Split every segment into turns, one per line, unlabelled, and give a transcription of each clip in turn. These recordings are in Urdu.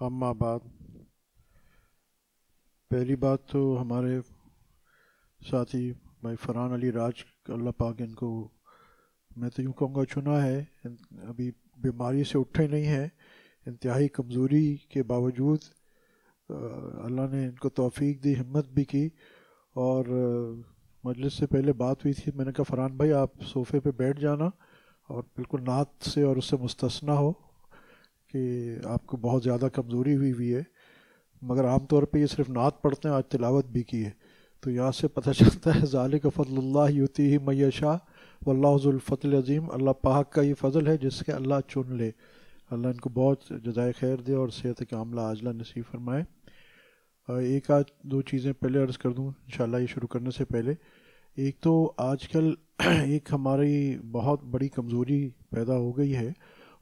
ہم آباد پہلی بات تو ہمارے ساتھی بھائی فرحان علی راج، اللہ پاک ان کو میں تو یوں کہوں گا چنا ہے ابھی بیماری سے اٹھے نہیں ہیں، انتہائی کمزوری کے باوجود اللہ نے ان کو توفیق دی، ہمت بھی کی۔ اور مجلس سے پہلے بات ہوئی تھی، میں نے کہا فرحان بھائی آپ صوفے پہ بیٹھ جانا اور بالکل نعت سے اور اس سے مستثنا ہو۔ کہ آپ کو بہت زیادہ کمزوری ہوئی ہوئی ہے، مگر عام طور پہ یہ صرف نعت پڑھتے ہیں، آج تلاوت بھی کی ہے۔ تو یہاں سے پتہ چلتا ہے ظالق فضل اللہ یوتی ہی میشا و اللہ الفت عظیم اللہ پاک کا یہ فضل ہے جس کے اللہ چن لے۔ اللہ ان کو بہت جزائے خیر دے اور صحت کا عملہ عاجلہ نصیب فرمائے۔ ایک آج دو چیزیں پہلے عرض کر دوں، انشاءاللہ یہ شروع کرنے سے پہلے۔ ایک تو آج کل ایک ہماری بہت بڑی کمزوری پیدا ہو گئی ہے۔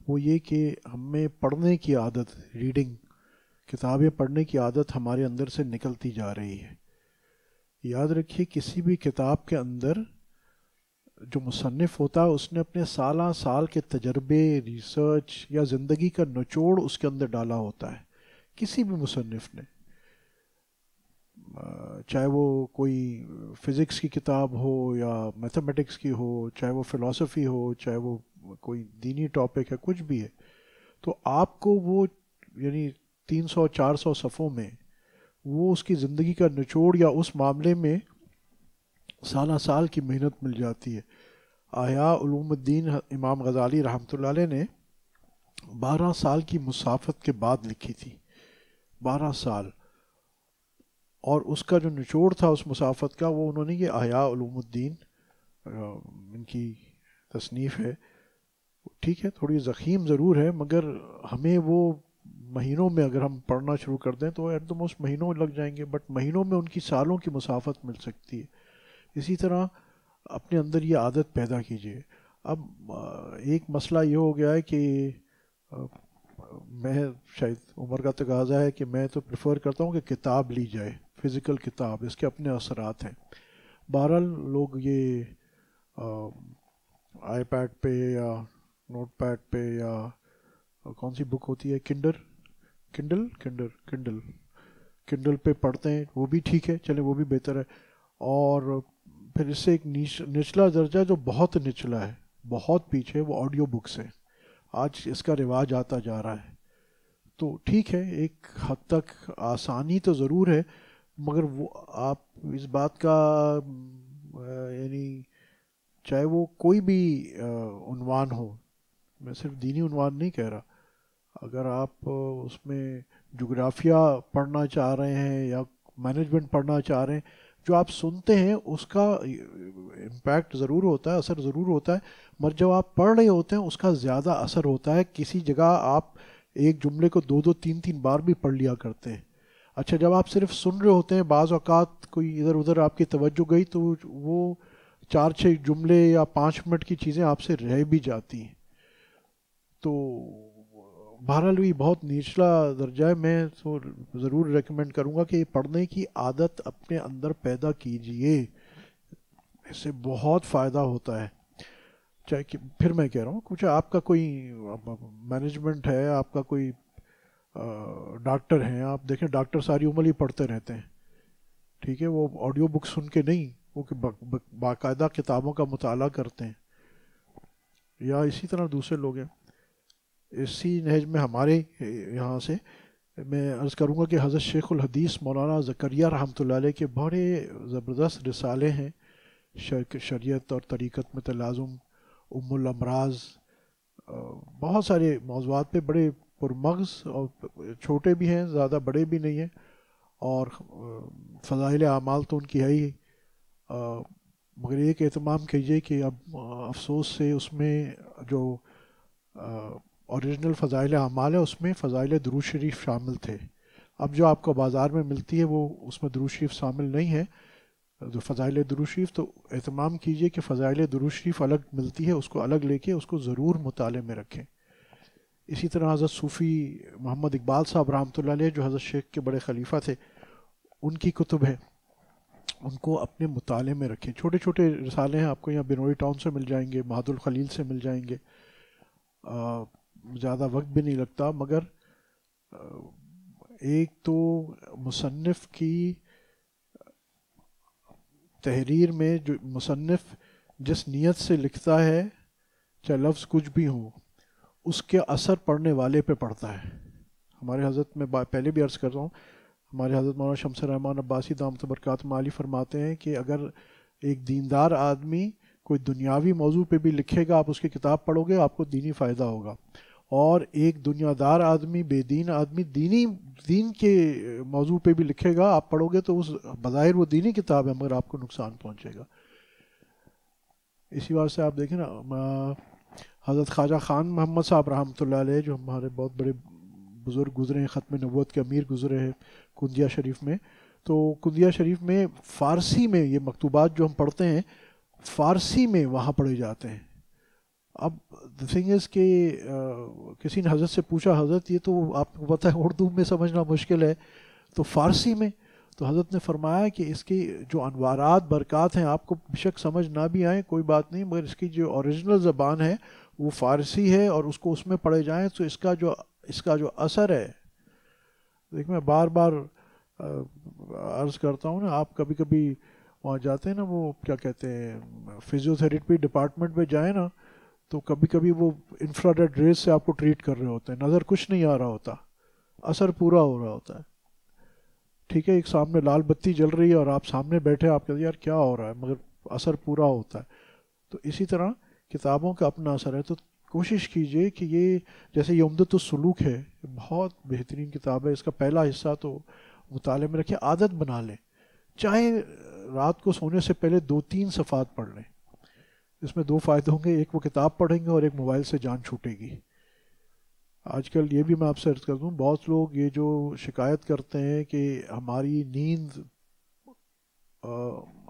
وہ یہ کہ ہمیں پڑھنے کی عادت ریڈنگ کتابیں پڑھنے کی عادت ہمارے اندر سے نکلتی جا رہی ہے۔ یاد رکھیے، کسی بھی کتاب کے اندر جو مصنف ہوتا ہے، اس نے اپنے سالہ سال کے تجربے ریسرچ یا زندگی کا نچوڑ اس کے اندر ڈالا ہوتا ہے۔ کسی بھی مصنف نے، چاہے وہ کوئی فزکس کی کتاب ہو یا میتھمیٹکس کی ہو، چاہے وہ فلاسفی ہو، چاہے وہ کوئی دینی ٹاپک ہے، کچھ بھی ہے، تو آپ کو وہ یعنی تین سو، چار سو صفوں میں وہ اس کی زندگی کا نچوڑ یا اس معاملے میں سالہ سال کی محنت مل جاتی ہے۔ آیا علوم الدین امام غزالی رحمۃ اللہ علیہ نے بارہ سال کی مسافت کے بعد لکھی تھی۔ بارہ سال۔ اور اس کا جو نچوڑ تھا اس مسافت کا، وہ انہوں نے یہ احیاء علوم الدین ان کی تصنیف ہے۔ ٹھیک ہے، تھوڑی زخیم ضرور ہے، مگر ہمیں وہ مہینوں میں اگر ہم پڑھنا شروع کر دیں تو ایٹ دا موسٹ مہینوں لگ جائیں گے بٹ مہینوں میں ان کی سالوں کی مسافت مل سکتی ہے۔ اسی طرح اپنے اندر یہ عادت پیدا کیجیے۔ اب ایک مسئلہ یہ ہو گیا ہے کہ میں شاید عمر کا تقاضا ہے کہ میں تو پریفر کرتا ہوں کہ کتاب لی جائے فزیکل کتاب، اس کے اپنے اثرات ہیں۔ بہرحال لوگ یہ آئی پیڈ پہ یا نوٹ پیڈ پہ یا کون سی بک ہوتی ہے؟ کنڈر کنڈل کنڈر کنڈل کنڈل پہ پڑھتے ہیں، وہ بھی ٹھیک ہے، چلیں وہ بھی بہتر ہے۔ اور پھر اس سے ایک نیچ، نچلا درجہ جو بہت نچلا ہے، بہت پیچھے، وہ آڈیو بکس ہیں۔ آج اس کا رواج آتا جا رہا ہے۔ تو ٹھیک ہے، ایک حد تک آسانی تو ضرور ہے، مگر وہ آپ اس بات کا یعنی چاہے وہ کوئی بھی عنوان ہو میں صرف دینی عنوان نہیں کہہ رہا۔ اگر آپ اس میں جغرافیہ پڑھنا چاہ رہے ہیں یا مینجمنٹ پڑھنا چاہ رہے ہیں، جو آپ سنتے ہیں، اس کا امپیکٹ ضرور ہوتا ہے، اثر ضرور ہوتا ہے۔ مگر جب آپ پڑھ رہے ہوتے ہیں، اس کا زیادہ اثر ہوتا ہے۔ کسی جگہ آپ ایک جملے کو دو دو تین تین بار بھی پڑھ لیا کرتے ہیں۔ اچھا جب آپ صرف سن رہے ہوتے ہیں، بعض اوقات کوئی ادھر ادھر آپ کی توجہ گئی تو وہ چار چھ جملے یا پانچ منٹ کی چیزیں آپ سے رہ بھی جاتی ہیں۔ تو بہرحال بھی بہت نیچلا درجہ ہے۔ میں تو ضرور ریکمینڈ کروں گا کہ پڑھنے کی عادت اپنے اندر پیدا کیجیے۔ اس سے بہت فائدہ ہوتا ہے۔ چاہے کہ پھر میں کہہ رہا ہوں، کچھ آپ کا کوئی مینجمنٹ ہے، آپ کا کوئی ڈاکٹر ہیں، آپ دیکھیں ڈاکٹر ساری عمر ہی پڑھتے رہتے ہیں۔ ٹھیک ہے، وہ آڈیو بک سن کے نہیں، وہ کہ باقاعدہ کتابوں کا مطالعہ کرتے ہیں۔ یا اسی طرح دوسرے لوگ ہیں۔ اسی نہج میں ہمارے، یہاں سے میں عرض کروں گا کہ حضرت شیخ الحدیث مولانا زکریہ رحمۃ اللہ علیہ کے بڑے زبردست رسالے ہیں۔ شریعت اور طریقت میں تلازم ام الامراض، بہت سارے موضوعات پہ بڑے پرمغز اور چھوٹے بھی ہیں، زیادہ بڑے بھی نہیں ہیں۔ اور فضائل اعمال تو ان کی ہے ہی۔ مگر ایک اہتمام کیجیے کہ اب افسوس سے اس میں جو اوریجنل فضائل اعمال ہے اس میں فضائل درو شریف شامل تھے۔ اب جو آپ کو بازار میں ملتی ہے، وہ اس میں درو شریف شامل نہیں ہے۔ جو فضائل درو شریف، تو اہتمام کیجیے کہ فضائل درو شریف الگ ملتی ہے، اس کو الگ لے کے اس کو ضرور مطالعے میں رکھیں۔ اسی طرح حضرت صوفی محمد اقبال صاحب رحمۃ اللہ علیہ، جو حضرت شیخ کے بڑے خلیفہ تھے، ان کی کتب ہے ان کو اپنے مطالعے میں رکھیں۔ چھوٹے چھوٹے رسالے ہیں، آپ کو یہاں بنوری ٹاؤن سے مل جائیں گے مہاد الخلیل سے مل جائیں گے۔ زیادہ وقت بھی نہیں لگتا، مگر ایک تو مصنف کی تحریر میں جو مصنف جس نیت سے لکھتا ہے، چاہے لفظ کچھ بھی ہوں اس کے اثر پڑھنے والے پہ پڑتا ہے۔ ہمارے حضرت میں پہلے بھی عرض کر رہا ہوں، ہمارے حضرت مولانا شمس الرحمٰن عباسی دام تبرکات مالی فرماتے ہیں کہ اگر ایک دیندار آدمی کوئی دنیاوی موضوع پہ بھی لکھے گا، آپ اس کی کتاب پڑھو گے، آپ کو دینی فائدہ ہوگا۔ اور ایک دنیا دار آدمی، بے دین آدمی، دینی، دین کے موضوع پہ بھی لکھے گا۔ آپ پڑھو گے تو اس بظاہر وہ دینی کتاب ہے، مگر آپ کو نقصان پہنچے گا۔ اسی بات سے آپ دیکھیں نا حضرت خواجہ خان محمد صاحب رحمۃ اللہ علیہ، جو ہمارے بہت بڑے بزرگ گزرے ہیں، ختم نبوت کے امیر گزرے ہیں کندیا شریف میں۔ تو کندیا شریف میں فارسی میں یہ مکتوبات جو ہم پڑھتے ہیں، فارسی میں وہاں پڑھے جاتے ہیں۔ اب تھنگ از کہ کسی نے حضرت سے پوچھا، حضرت یہ تو آپ کو پتہ ہے، اردو میں سمجھنا مشکل ہے۔ تو فارسی میں، تو حضرت نے فرمایا کہ اس کی جو انوارات، برکات ہیں، آپ کو شک سمجھ نہ بھی آئیں، کوئی بات نہیں، مگر اس کی جو اوریجنل زبان ہے، وہ فارسی ہے اور اس کو اس میں پڑھے جائیں تو اس کا جو، اس کا جو اثر ہے۔ دیکھ، میں بار بار عرض کرتا ہوں نا، آپ کبھی کبھی وہاں جاتے ہیں نا، وہ کیا کہتے ہیں فزیو تھراپی ڈپارٹمنٹ میں جائیں نا تو کبھی کبھی وہ انفراڈیڈ ریز سے آپ کو ٹریٹ کر رہے ہوتے ہیں۔ نظر کچھ نہیں آ رہا ہوتا۔ اثر پورا ہو رہا ہوتا ہے۔ ٹھیک ہے، ایک سامنے لال بتی جل رہی ہے اور آپ سامنے بیٹھے، آپ کہتے ہیں، یار، کیا ہو رہا ہے؟ مگر اثر پورا ہوتا ہے۔ تو اسی طرح کتابوں کا اپنا اثر ہے۔ تو کوشش کیجیے کہ یہ جیسے یہ عمدت السلوک ہے، بہت بہترین کتاب ہے۔ اس کا پہلا حصہ تو مطالعے میں رکھیں، عادت بنا لیں۔ چاہے رات کو سونے سے پہلے دو تین صفحات پڑھ لیں۔ اس میں دو فائدے ہوں گے، ایک وہ کتاب پڑھیں گے اور ایک موبائل سے جان چھوٹے گی۔ آج کل یہ بھی میں آپ سے عرض کر دوں، بہت لوگ یہ جو شکایت کرتے ہیں کہ ہماری نیند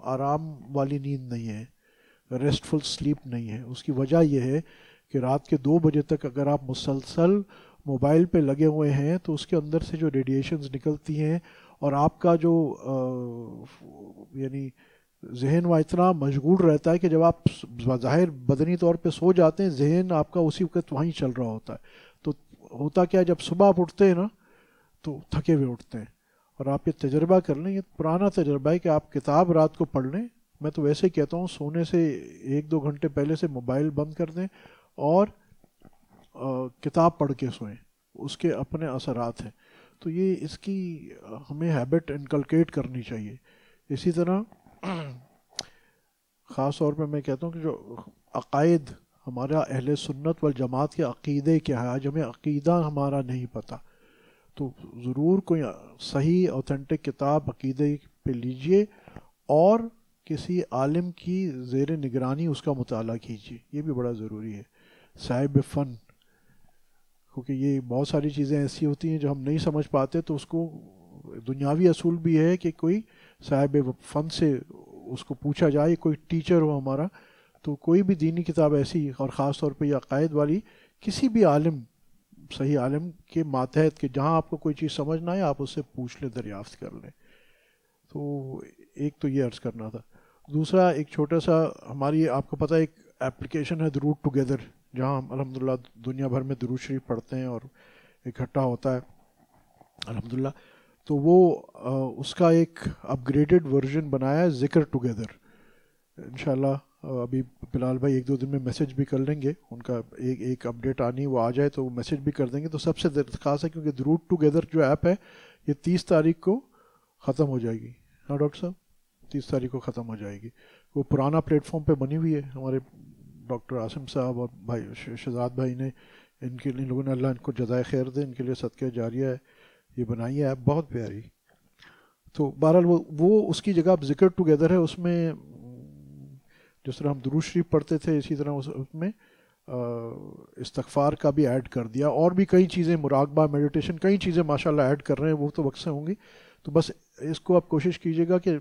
آرام والی نیند نہیں ہے ریسٹفل سلیپ نہیں ہے۔ اس کی وجہ یہ ہے کہ رات کے دو بجے تک اگر آپ مسلسل موبائل پہ لگے ہوئے ہیں تو اس کے اندر سے جو ریڈیشنز نکلتی ہیں اور آپ کا جو یعنی ذہن وہ اتنا مشغول رہتا ہے کہ جب آپ ظاہر بدنی طور پہ سو جاتے ہیں، ذہن آپ کا اسی وقت وہیں چل رہا ہوتا ہے۔ تو ہوتا کیا جب صبح آپ اٹھتے ہیں نا، تو تھکے ہوئے اٹھتے ہیں۔ اور آپ یہ تجربہ کر لیں، یہ پرانا تجربہ ہے کہ آپ کتاب رات کو پڑھ لیں۔ میں تو ویسے ہی کہتا ہوں، سونے سے ایک دو گھنٹے پہلے سے موبائل بند کر دیں اور کتاب پڑھ کے سوئیں۔ اس کے اپنے اثرات ہیں۔ تو یہ اس کی ہمیں ہیبٹ انکلکیٹ کرنی چاہیے۔ اسی طرح خاص طور پہ میں کہتا ہوں کہ جو عقائد ہمارا اہل سنت والجماعت کے عقیدے کیا ہے آج ہمیں عقیدہ ہمارا نہیں پتہ تو ضرور کوئی صحیح اوتھینٹک کتاب عقیدے پہ لیجیے اور کسی عالم کی زیر نگرانی اس کا مطالعہ کیجیے یہ بھی بڑا ضروری ہے۔ صاحب فن، کیونکہ یہ بہت ساری چیزیں ایسی ہوتی ہیں جو ہم نہیں سمجھ پاتے، تو اس کو دنیاوی اصول بھی ہے کہ کوئی صاحب، فن سے اس کو پوچھا جائے، کوئی ٹیچر ہو ہمارا، تو کوئی بھی دینی کتاب ایسی، اور خاص طور پہ یہ عقائد والی، کسی بھی عالم، صحیح عالم کے ماتحت کہ جہاں آپ کو کوئی چیز سمجھ نہ آئے، آپ اس سے پوچھ لیں، دریافت کر لیں۔ تو ایک تو یہ عرض کرنا تھا۔ دوسرا، ایک چھوٹا سا، ہماری، آپ کو پتہ ایک اپلیکیشن ہے روٹ ٹوگیدر جہاں ہم الحمد للہ دنیا بھر میں درود شریف پڑھتے ہیں اور اکٹھا ہوتا ہے۔ الحمد للہ تو وہ اس کا ایک اپ گریڈڈ ورژن بنایا ہے، ذکر ٹوگیدر انشاءاللہ ابھی بلال بھائی ایک دو دن میں میسج بھی کر لیں گے۔ ان کا ایک ایک اپڈیٹ آنی، وہ آ جائے تو وہ میسج بھی کر دیں گے۔ تو سب سے خاص ہے کیونکہ درود ٹوگیدر جو ایپ ہے، یہ تیس تاریخ کو ختم ہو جائے گی۔ ہاں ڈاکٹر صاحب؟ تیس تاریخ کو ختم ہو جائے گی۔ وہ پرانا پلیٹ فارم پہ بنی ہوئی ہے۔ ہمارے ڈاکٹر عاصم صاحب اور بھائی شہزاد بھائی نے، ان کے ان لوگوں نے اللہ ان کو جزائے خیر دے، ان کے لیے صدقہ جاریہ ہے۔ یہ بنائی ہے ایپ بہت پیاری۔ تو بہرحال وہ وہ اس کی جگہ اب ذکر ٹوگیدر ہے، اس میں، جس طرح ہم درو شریف پڑھتے تھے، اسی طرح اس میں استغفار کا بھی ایڈ کر دیا۔ اور بھی کئی چیزیں، مراقبہ میڈیٹیشن کئی چیزیں ماشاء اللہ ایڈ کر رہے ہیں، وہ تو وقت سے ہوں گی۔ تو بس اس کو آپ کوشش کیجیے گا کہ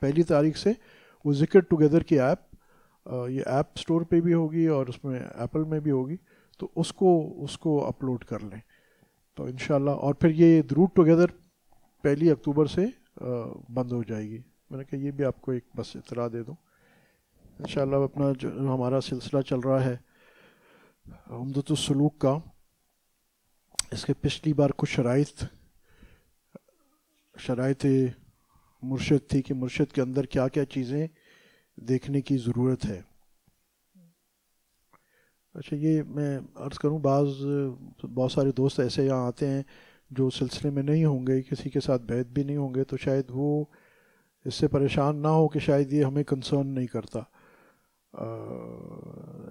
پہلی تاریخ سے وہ ذکر ٹوگیدر کی ایپ یہ ایپ سٹور پہ بھی ہوگی اور اس میں ایپل میں بھی ہوگی۔ تو اس کو اس کو اپلوڈ کر لیں۔ تو انشاءاللہ، اور پھر یہ دروٹ ٹوگیدر پہلی اکتوبر سے بند ہو جائے گی۔ میں نے کہا یہ بھی آپ کو ایک بس اطلاع دے دوں۔ انشاءاللہ اپنا جو ہمارا سلسلہ چل رہا ہے عمدت السلوک کا، اس کے پچھلی بار کچھ شرائط شرائط مرشد تھی کہ مرشد کے اندر کیا کیا چیزیں دیکھنے کی ضرورت ہے۔ اچھا یہ میں عرض کروں، بعض، بہت سارے دوست ایسے یہاں آتے ہیں جو سلسلے میں نہیں ہوں گے، کسی کے ساتھ بیت بھی نہیں ہوں گے، تو شاید وہ اس سے پریشان نہ ہو کہ شاید یہ ہمیں کنسرن نہیں کرتا۔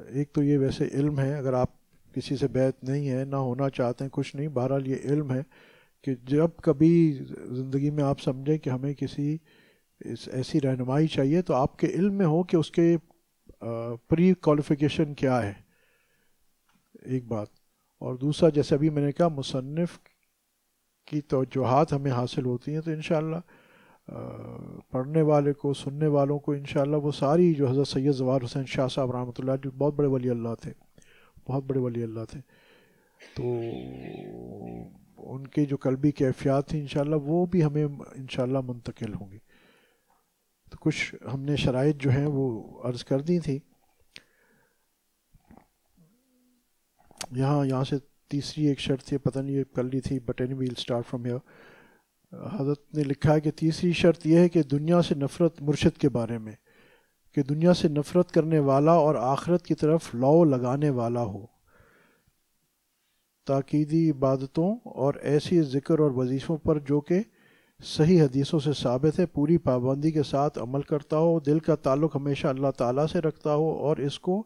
ایک تو یہ ویسے علم ہے، اگر آپ کسی سے بیت نہیں ہے، نہ ہونا چاہتے ہیں، کچھ نہیں، بہرحال یہ علم ہے کہ جب کبھی زندگی میں آپ سمجھیں کہ ہمیں کسی اس ایسی رہنمائی چاہیے، تو آپ کے علم میں ہو کہ اس کے پری کوالیفیکیشن کیا ہے۔ ایک بات اور دوسرا، جیسے ابھی میں نے کہا، مصنف کی توجہات ہمیں حاصل ہوتی ہیں تو انشاءاللہ پڑھنے والے کو، سننے والوں کو انشاءاللہ وہ ساری جو حضرت سید زوار حسین شاہ صاحب رحمۃ اللہ جو بہت بڑے ولی اللہ تھے، بہت بڑے ولی اللہ تھے۔ تو ان کے جو قلبی کیفیات تھیں انشاءاللہ، وہ بھی ہمیں انشاءاللہ منتقل ہوں گی۔ تو کچھ ہم نے شرائط جو ہیں وہ عرض کر دی تھی یہاں یہاں سے تیسری ایک شرط تھی پتہ نہیں یہ کر لی تھی but any we'll start from here حضرت نے لکھا ہے کہ تیسری شرط یہ ہے کہ دنیا سے نفرت مرشد کے بارے میں، کہ دنیا سے نفرت کرنے والا اور آخرت کی طرف لو لگانے والا ہو۔ تاکیدی عبادتوں اور ایسی ذکر اور وظیفوں پر جو کہ صحیح حدیثوں سے ثابت ہے، پوری پابندی کے ساتھ عمل کرتا ہو، دل کا تعلق ہمیشہ اللہ تعالیٰ سے رکھتا ہو اور اس کو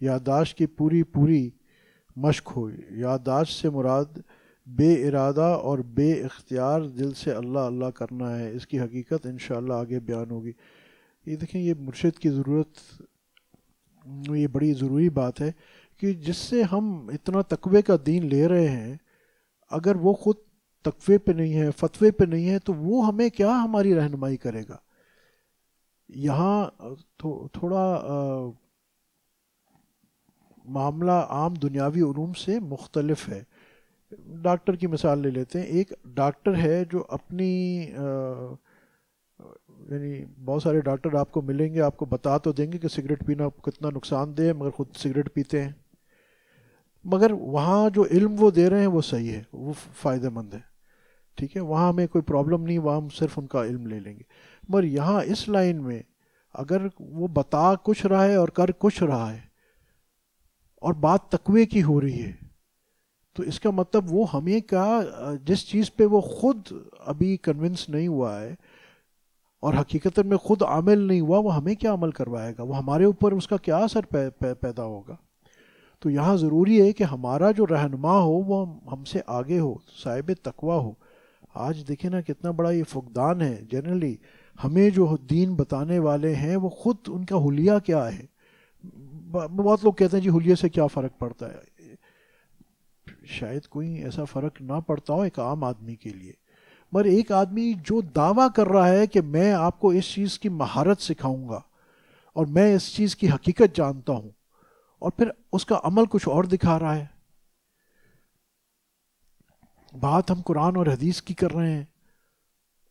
یادداشت کی پوری پوری مشق ہو یادداشت سے مراد بے ارادہ اور بے اختیار دل سے اللہ اللہ کرنا ہے۔ اس کی حقیقت انشاءاللہ آگے بیان ہوگی۔ یہ دیکھیں، یہ مرشد کی ضرورت، یہ بڑی ضروری بات ہے کہ جس سے ہم اتنا تقوی کا دین لے رہے ہیں، اگر وہ خود تقوی پہ نہیں ہے فتوے پہ نہیں ہے، تو وہ ہمیں کیا ہماری رہنمائی کرے گا؟ یہاں تھوڑا معاملہ عام دنیاوی علوم سے مختلف ہے۔ ڈاکٹر کی مثال لے لیتے ہیں۔ ایک ڈاکٹر ہے جو اپنی یعنی بہت سارے ڈاکٹر آپ کو ملیں گے، آپ کو بتا تو دیں گے کہ سگریٹ پینا کتنا نقصان دہ ہے، مگر خود سگریٹ پیتے ہیں۔ مگر وہاں جو علم وہ دے رہے ہیں وہ صحیح ہے، وہ فائدہ مند ہے۔ ٹھیک ہے، وہاں ہمیں کوئی پرابلم نہیں، وہاں ہم صرف ان کا علم لے لیں گے۔ مگر یہاں اس لائن میں اگر وہ بتا کچھ رہا ہے اور کر کچھ رہا ہے اور بات تقوی کی ہو رہی ہے۔ تو اس کا مطلب وہ ہمیں کیا جس چیز پہ وہ خود ابھی کنونس نہیں ہوا ہے اور حقیقت میں خود عمل نہیں ہوا، وہ ہمیں کیا عمل کروائے گا؟ وہ ہمارے اوپر اس کا کیا اثر پیدا ہوگا؟ تو یہاں ضروری ہے کہ ہمارا جو رہنما ہو، وہ ہم سے آگے ہو، صاحب تقوا ہو۔ آج دیکھیں نا کتنا بڑا یہ فقدان ہے۔ جنرلی ہمیں جو دین بتانے والے ہیں، وہ خود ان کا حلیہ کیا ہے؟ بہت لوگ کہتے ہیں جی حلیے سے کیا فرق پڑتا ہے؟ شاید کوئی ایسا فرق نہ پڑتا ہو ایک عام آدمی کے لیے۔ مگر ایک آدمی جو دعویٰ کر رہا ہے کہ میں آپ کو اس چیز کی مہارت سکھاؤں گا اور میں اس چیز کی حقیقت جانتا ہوں اور پھر اس کا عمل کچھ اور دکھا رہا ہے۔ بات ہم قرآن اور حدیث کی کر رہے ہیں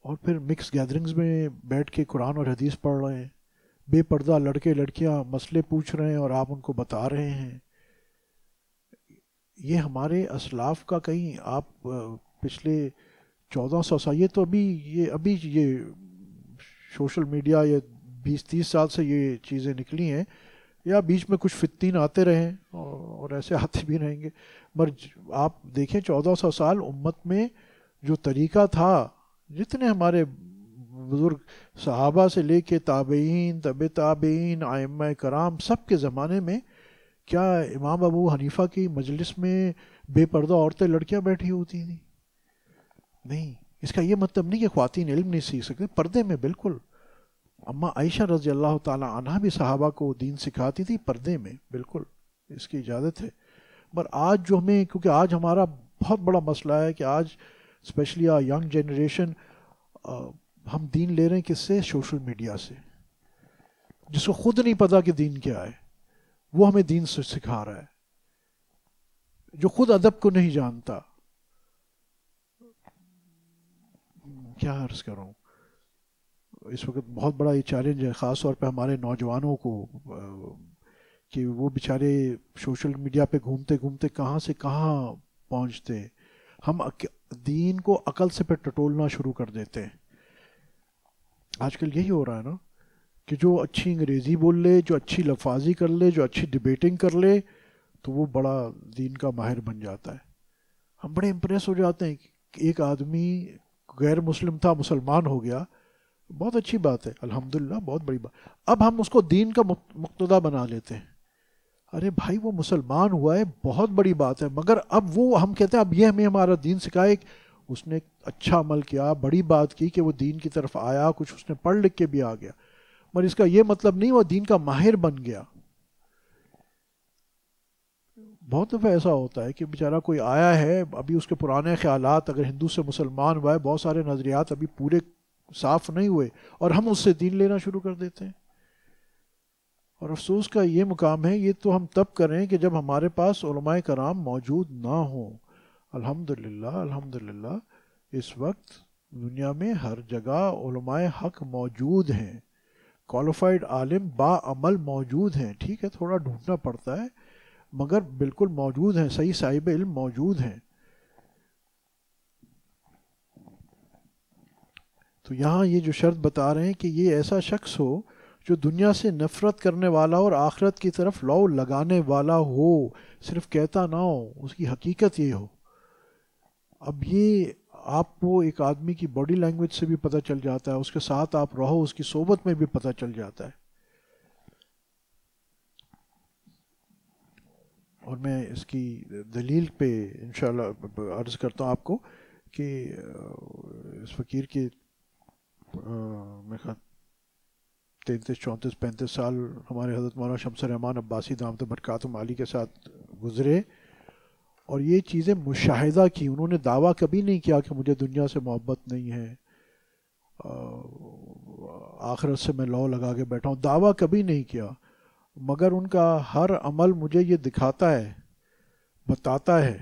اور پھر مکس گیدرنگز میں بیٹھ کے قرآن اور حدیث پڑھ رہے ہیں۔ بے پردہ لڑکے لڑکیاں مسئلے پوچھ رہے ہیں اور آپ ان کو بتا رہے ہیں۔ یہ ہمارے اسلاف کا کہیں آپ، پچھلے چودہ سو سال، یہ تو ابھی، یہ ابھی یہ سوشل میڈیا یا بیس تیس سال سے یہ چیزیں نکلی ہیں یا بیچ میں کچھ فتین آتے رہیں اور ایسے آتے بھی رہیں گے۔ مگر آپ دیکھیں، چودہ سو سال امت میں جو طریقہ تھا، جتنے ہمارے بزرگ صحابہ سے لے کے تابعین، طب تابعین آئمہ کرام سب کے زمانے میں کیا امام ابو حنیفہ کی مجلس میں بے پردہ عورتیں، لڑکیاں بیٹھی ہوتی تھیں؟ نہیں، اس کا یہ مطلب نہیں کہ خواتین علم نہیں سیکھ سکتے پردے میں بالکل۔ اماں عائشہ رضی اللہ تعالیٰ عنہ بھی صحابہ کو دین سکھاتی تھی، پردے میں بالکل، اس کی اجازت ہے۔ پر آج جو ہمیں، کیونکہ آج ہمارا بہت بڑا مسئلہ ہے کہ آج اسپیشلی آ ینگ جنریشن ہم دین لے رہے ہیں کس سے؟ سوشل میڈیا سے۔ جس کو خود نہیں پتا کہ دین کیا ہے، وہ ہمیں دین سے سکھا رہا ہے۔ جو خود ادب کو نہیں جانتا۔ کیا عرض کروں اس وقت بہت بڑا یہ چیلنج ہے، خاص طور پہ ہمارے نوجوانوں کو، کہ وہ بیچارے سوشل میڈیا پہ گھومتے گھومتے کہاں سے کہاں پہنچتے۔ ہم دین کو عقل سے پہ ٹٹولنا شروع کر دیتے۔ ہیں آج کل یہی ہو رہا ہے نا کہ جو اچھی انگریزی بول لے جو اچھی لفاظی کر لے، جو اچھی ڈبیٹنگ کر لے، تو وہ بڑا دین کا ماہر بن جاتا ہے۔ ہم بڑے امپریس ہو جاتے ہیں کہ ایک آدمی غیر مسلم تھا، مسلمان ہو گیا۔ بہت اچھی بات ہے، الحمدللہ، بہت بڑی بات۔ اب ہم اس کو دین کا مقتدہ بنا لیتے ہیں۔ ارے بھائی، وہ مسلمان ہوا ہے، بہت بڑی بات ہے، مگر اب وہ، ہم کہتے ہیں اب یہ ہمیں ہمارا دین سکھائے اس نے اچھا عمل کیا، بڑی بات کی کہ وہ دین کی طرف آیا، کچھ اس نے پڑھ لکھ کے بھی آ گیا۔ مگر اس کا یہ مطلب نہیں، وہ دین کا ماہر بن گیا۔ بہت دفعہ ایسا ہوتا ہے کہ بیچارہ کوئی آیا ہے، ابھی اس کے پرانے خیالات، اگر ہندو سے مسلمان ہوا ہے بہت سارے نظریات ابھی پورے صاف نہیں ہوئے، اور ہم اس سے دین لینا شروع کر دیتے ہیں۔ اور افسوس کا یہ مقام ہے، یہ تو ہم تب کریں کہ جب ہمارے پاس علماء کرام موجود نہ ہوں۔ الحمد للہ الحمد للہ اس وقت دنیا میں ہر جگہ علماء حق موجود ہیں۔ کوالیفائڈ عالم با عمل موجود ہیں، ٹھیک ہے، تھوڑا ڈھونڈنا پڑتا ہے، مگر بالکل موجود ہیں، صحیح صاحب علم موجود ہیں۔ تو یہاں یہ جو شرط بتا رہے ہیں کہ یہ ایسا شخص ہو جو دنیا سے نفرت کرنے والا اور آخرت کی طرف لو لگانے والا ہو، صرف کہتا نہ ہو، اس کی حقیقت یہ ہو۔ اب یہ آپ کو ایک آدمی کی باڈی لینگویج سے بھی پتہ چل جاتا ہے، اس کے ساتھ آپ رہو، اس کی صحبت میں بھی پتہ چل جاتا ہے۔ اور میں اس کی دلیل پہ انشاءاللہ عرض کرتا ہوں آپ کو کہ اس فقیر کے میں تینتیس، چونتیس، پینتیس سال ہمارے حضرت مولانا شمس رحمان عباسی دامت برکات مالی کے ساتھ گزرے۔ اور یہ چیزیں مشاہدہ کی، انہوں نے دعویٰ کبھی نہیں کیا کہ مجھے دنیا سے محبت نہیں ہے آخرت سے میں لو لگا کے بیٹھا ہوں۔ دعویٰ کبھی نہیں کیا، مگر ان کا ہر عمل مجھے یہ دکھاتا ہے، بتاتا ہے۔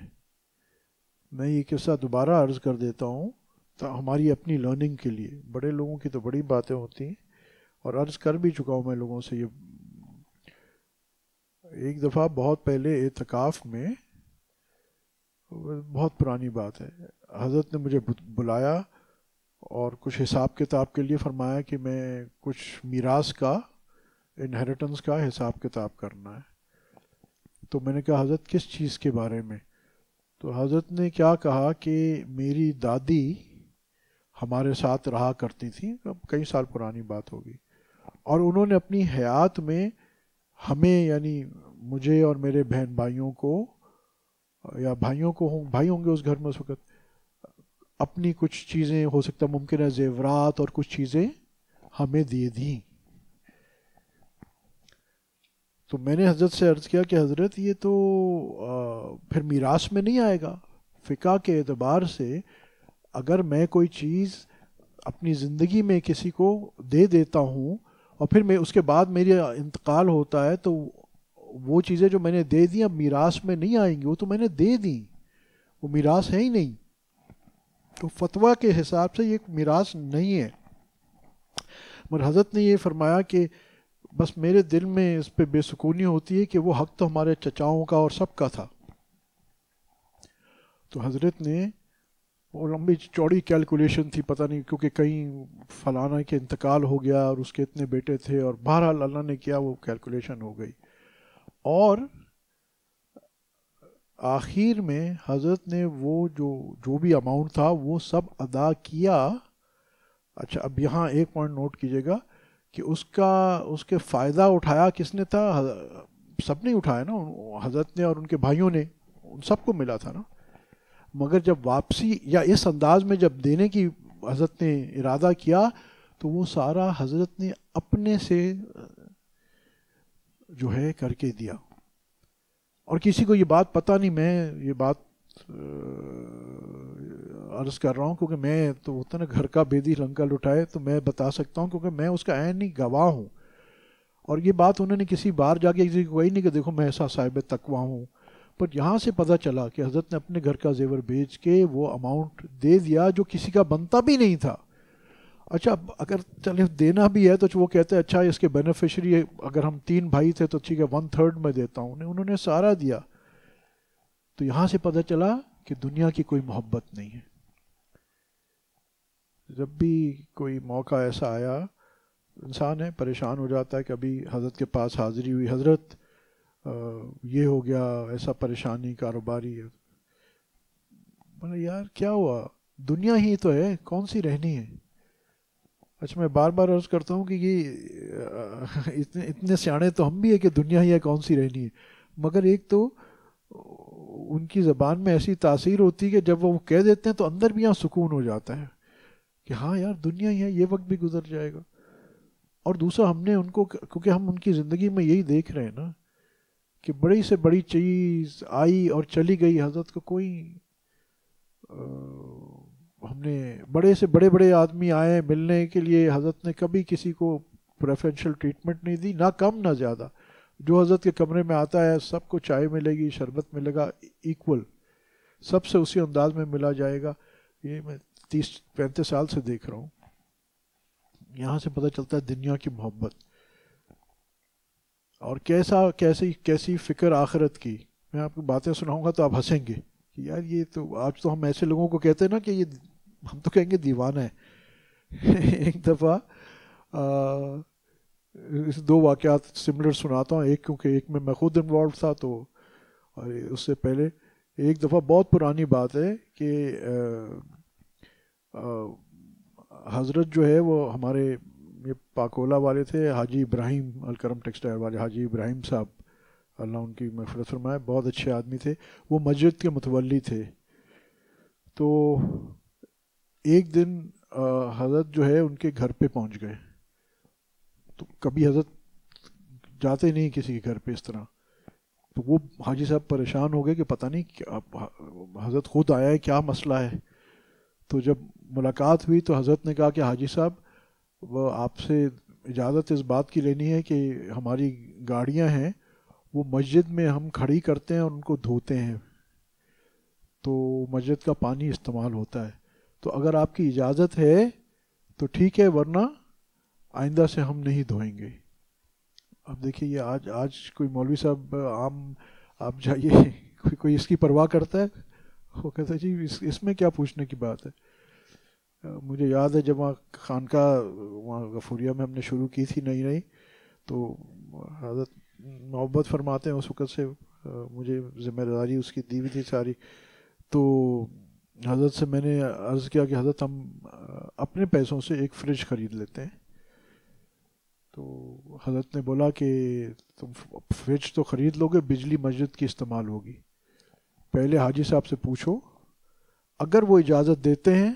میں یہ قصہ دوبارہ عرض کر دیتا ہوں تو ہماری اپنی لرننگ کے لیے۔ بڑے لوگوں کی تو بڑی باتیں ہوتی ہیں اور عرض کر بھی چکا ہوں میں لوگوں سے یہ۔ ایک دفعہ بہت پہلے اعتکاف میں بہت پرانی بات ہے۔ حضرت نے مجھے بلایا اور کچھ حساب کتاب کے لیے فرمایا کہ میں کچھ میراث کا انہیریٹنس کا حساب کتاب کرنا ہے۔ تو میں نے کہا، حضرت، کس چیز کے بارے میں؟ تو حضرت نے کیا کہا کہ میری دادی ہمارے ساتھ رہا کرتی تھی اب کئی سال پرانی بات ہوگی۔ اور انہوں نے اپنی حیات میں ہمیں یعنی مجھے اور میرے بہن بھائیوں کو یا بھائیوں کو ہوں بھائی ہوں گے اس گھر میں اس وقت اپنی کچھ چیزیں ہو سکتا ممکن ہے، زیورات اور کچھ چیزیں ہمیں دے دیں۔ تو میں نے حضرت سے عرض کیا کہ حضرت یہ تو پھر میراث میں نہیں آئے گا۔ فقہ کے اعتبار سے اگر میں کوئی چیز اپنی زندگی میں کسی کو دے دیتا ہوں اور پھر میں اس کے بعد میری انتقال ہوتا ہے تو وہ چیزیں جو میں نے دے دیں، اب میراث میں نہیں آئیں گی، وہ تو میں نے دے دیں۔ وہ میراث ہے ہی نہیں۔ تو فتویٰ کے حساب سے یہ میراث نہیں ہے۔ مگر حضرت نے یہ فرمایا کہ بس میرے دل میں اس پہ بے سکونی ہوتی ہے کہ وہ حق تو ہمارے چچاؤں کا اور سب کا تھا۔ تو حضرت نے وہ لمبی چوڑی کیلکولیشن تھی، پتہ نہیں، کیونکہ کہیں فلانا کے انتقال ہو گیا اور اس کے اتنے بیٹے تھے اور بہرحال اللہ نے کیا، وہ کیلکولیشن ہو گئی۔ اور آخر میں حضرت نے وہ جو جو بھی اماؤنٹ تھا وہ سب ادا کیا۔ اچھا اب یہاں ایک پوائنٹ نوٹ کیجیے گا کہ اس کا، اس کے فائدہ اٹھایا کس نے تھا؟ سب نے اٹھایا نا۔ حضرت نے اور ان کے بھائیوں نے، ان سب کو ملا تھا نا۔ مگر جب واپسی یا اس انداز میں جب دینے کی حضرت نے ارادہ کیا تو وہ سارا حضرت نے اپنے سے جو ہے کر کے دیا اور کسی کو یہ بات پتہ نہیں، میں یہ بات عرض کر رہا ہوں، کیونکہ میں تو ہوتا نا، گھر کا بیدی رنگل اٹھائے تو میں بتا سکتا ہوں، کیونکہ میں اس کا عین نہیں، گواہ ہوں۔ اور یہ بات انہوں نے کسی بار جا کے کسی کو کہی نہیں کہ دیکھو میں ایسا صاحب تقوا ہوں۔ پر یہاں سے پتہ چلا کہ حضرت نے اپنے گھر کا زیور بیچ کے وہ اماؤنٹ دے دیا جو کسی کا بنتا بھی نہیں تھا۔ اچھا اگر چلے، دینا بھی ہے تو وہ کہتے ہیں اچھا اس کے بینیفیشری اگر ہم تین بھائی تھے تو ٹھیک ہے ون تھرڈ میں دیتا ہوں۔ انہوں نے سارا دیا۔ تو یہاں سے پتہ چلا کہ دنیا کی کوئی محبت نہیں ہے۔ جب بھی کوئی موقع ایسا آیا، انسان ہے، پریشان ہو جاتا ہے کہ ابھی حضرت کے پاس حاضری ہوئی۔ حضرت یہ ہو گیا، ایسا پریشانی، کاروباری۔ ہے بولے یار، کیا ہوا؟ دنیا ہی تو ہے، کون سی رہنی ہے؟ اچھا میں بار بار عرض کرتا ہوں کہ یہ، اتنے اتنے سیانے تو ہم بھی ہیں کہ دنیا ہی ہے، کون سی رہنی ہے؟ مگر ایک تو، ان کی زبان میں ایسی تاثیر ہوتی ہے کہ جب وہ کہہ دیتے ہیں تو اندر بھی یہاں سکون ہو جاتا ہے کہ ہاں یار، دنیا ہی ہے، یہ وقت بھی گزر جائے گا۔ اور دوسرا، ہم نے ان کو، کیونکہ ہم ان کی زندگی میں یہی دیکھ رہے ہیں نا کہ بڑی سے بڑی چیز آئی اور چلی گئی، حضرت کو کوئی ہم نے بڑے سے بڑے بڑے آدمی آئے ملنے کے لیے، حضرت نے کبھی کسی کو پریفرینشل ٹریٹمنٹ نہیں دی، نہ کم نہ زیادہ۔ جو حضرت کے کمرے میں آتا ہے، سب کو چائے ملے گی، شربت ملے گا ایکول سب سے اسی انداز میں ملا جائے گا۔ یہ میں تیس، پینتیس سال سے دیکھ رہا ہوں۔ یہاں سے پتہ چلتا ہے دنیا کی محبت۔ اور کیسا، کیسی کیسی فکر آخرت کی۔ میں آپ کو باتیں سناؤں گا تو آپ ہنسیں گے کہ یار یہ تو آج تو ہم ایسے لوگوں کو کہتے ہیں نا کہ یہ ہم تو کہیں گے دیوانہ ہے۔ ایک دفعہ دو واقعات سملر سناتا ہوں، ایک کیونکہ ایک میں میں خود انوالو تھا تو، اور اس سے پہلے ایک دفعہ بہت پرانی بات ہے کہ حضرت جو ہے وہ ہمارے یہ پاکولا والے تھے، حاجی ابراہیم الکرم ٹیکسٹائل والے، حاجی ابراہیم صاحب۔ اللہ ان کی محفرت فرمائے، بہت اچھے آدمی تھے۔ وہ مسجد کے متولی تھے۔ تو ایک دن حضرت جو ہے، ان کے گھر پہ پہنچ گئے۔ تو کبھی حضرت جاتے نہیں کسی کے گھر پہ اس طرح۔ تو وہ حاجی صاحب پریشان ہو گئے کہ پتہ نہیں کیا حضرت خود آیا ہے، کیا مسئلہ ہے؟ تو جب ملاقات ہوئی تو حضرت نے کہا کہ حاجی صاحب، وہ آپ سے اجازت اس بات کی لینی ہے کہ ہماری گاڑیاں ہیں، وہ مسجد میں ہم کھڑی کرتے ہیں اور ان کو دھوتے ہیں۔ تو مسجد کا پانی استعمال ہوتا ہے۔ تو اگر آپ کی اجازت ہے تو ٹھیک ہے، ورنہ آئندہ سے ہم نہیں دھوئیں گے۔ اب دیکھیے، یہ آج آج کوئی مولوی صاحب عام، آپ جائیے، کوئی کوئی اس کی پرواہ کرتا ہے۔ وہ کہتا ہے جی اس اس میں کیا پوچھنے کی بات ہے؟ مجھے یاد ہے جب وہاں خانقاہ، وہاں غفوریہ میں ہم نے شروع کی تھی نئی نئی، تو حضرت محبت فرماتے ہیں، اس وقت سے مجھے ذمہ داری اس کی دی ہوئی تھی ساری۔ تو حضرت سے میں نے عرض کیا کہ حضرت ہم اپنے پیسوں سے ایک فریج خرید لیتے ہیں۔ تو حضرت نے بولا کہ تم فریج تو خرید لو گے، بجلی مسجد کی استعمال ہوگی۔ پہلے حاجی صاحب سے پوچھو، اگر وہ اجازت دیتے ہیں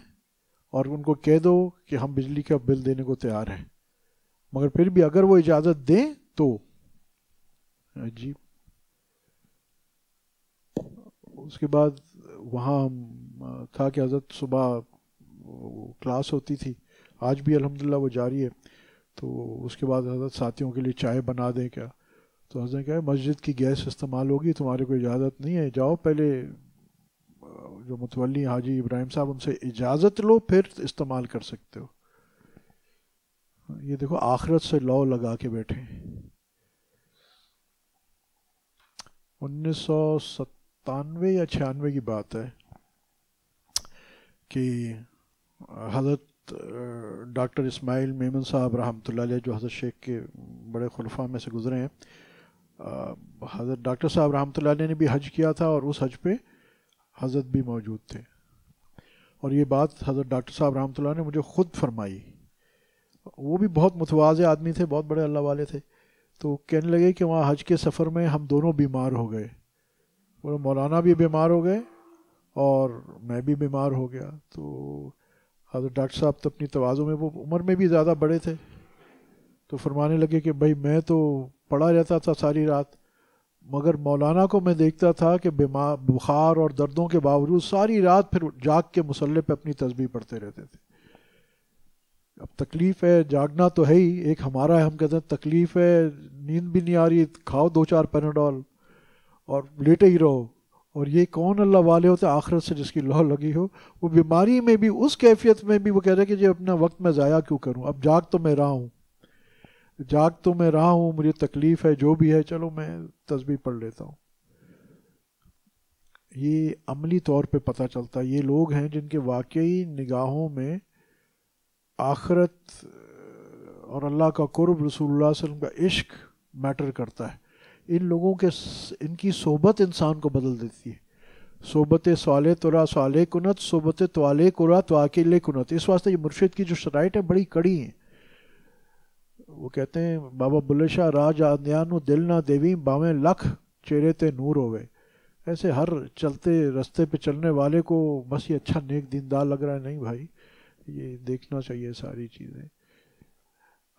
اور ان کو کہہ دو کہ ہم بجلی کا بل دینے کو تیار ہیں، مگر پھر بھی اگر وہ اجازت دیں تو۔ جی۔ اس کے بعد وہاں ہم تھا کہ حضرت صبح کلاس ہوتی تھی، آج بھی الحمدللہ وہ جاری ہے، تو اس کے بعد حضرت ساتھیوں کے لیے چائے بنا دیں کیا؟ تو حضرت کہا، مسجد کی گیس استعمال ہوگی، تمہارے کو اجازت نہیں ہے، جاؤ پہلے، جو متولی حاجی ابراہیم صاحب، ان سے اجازت لو، پھر استعمال کر سکتے ہو۔ یہ دیکھو، آخرت سے لو لگا کے بیٹھے انیس سو ستانوے یا چھیانوے کی بات ہے۔ کہ حضرت ڈاکٹر اسماعیل میمن صاحب رحمۃ اللہ علیہ، جو حضرت شیخ کے بڑے خلفاء میں سے گزرے ہیں حضرت ڈاکٹر صاحب رحمۃ اللہ علیہ نے بھی حج کیا تھا اور اس حج پہ حضرت بھی موجود تھے۔ اور یہ بات حضرت ڈاکٹر صاحب رحمۃ اللہ نے مجھے خود فرمائی۔ وہ بھی بہت متواضع آدمی تھے، بہت بڑے اللہ والے تھے۔ تو کہنے لگے کہ وہاں حج کے سفر میں ہم دونوں بیمار ہو گئے۔ وہ مولانا بھی بیمار ہو گئے اور میں بھی بیمار ہو گیا، تو حضرت ڈاکٹر صاحب تو اپنی توازوں میں، وہ عمر میں بھی زیادہ بڑے تھے۔ تو فرمانے لگے کہ بھائی میں تو پڑا رہتا تھا ساری رات، مگر مولانا کو میں دیکھتا تھا کہ بیمار بخار اور دردوں کے باوجود ساری رات پھر جاگ کے مسلح پہ اپنی تصویر پڑھتے رہتے تھے۔ اب تکلیف ہے، جاگنا تو ہے ہی، ایک ہمارا ہے، ہم کہتے ہیں تکلیف ہے، نیند بھی نہیں آ رہی، کھاؤ دو چار پیناڈول اور لیٹے ہی رہو۔ اور یہ کون اللہ والے ہوتے آخرت سے جس کی لو لگی ہو؟ وہ بیماری میں بھی، اس کیفیت میں بھی وہ کہہ رہے کہ جی اپنا وقت میں ضائع کیوں کروں؟ اب جاگ تو میں رہا ہوں۔ جاگ تو میں رہا ہوں، مجھے تکلیف ہے، جو بھی ہے، چلو میں تصویر پڑھ لیتا ہوں۔ یہ عملی طور پہ پتہ چلتا ہے، یہ لوگ ہیں جن کے واقعی نگاہوں میں آخرت اور اللہ کا قرب رسول اللہ علیہ وسلم کا عشق میٹر کرتا ہے۔ ان لوگوں کے ان کی صحبت انسان کو بدل دیتی ہے۔ صحبت سوال ترا سوال کنت، صحبت توال کرا تو اکیلے کنت۔ اس واسطے یہ مرشد کی جو شرائط ہے بڑی کڑی ہیں۔ وہ کہتے ہیں، بابا بلے شاہ، راج آدیان دل نہ دیوی، باویں لکھ چہرے تے نور ہوئے ایسے ہر چلتے رستے پہ چلنے والے کو بس یہ اچھا نیک دیندار لگ رہا ہے۔ نہیں بھائی، یہ دیکھنا چاہیے ساری چیزیں۔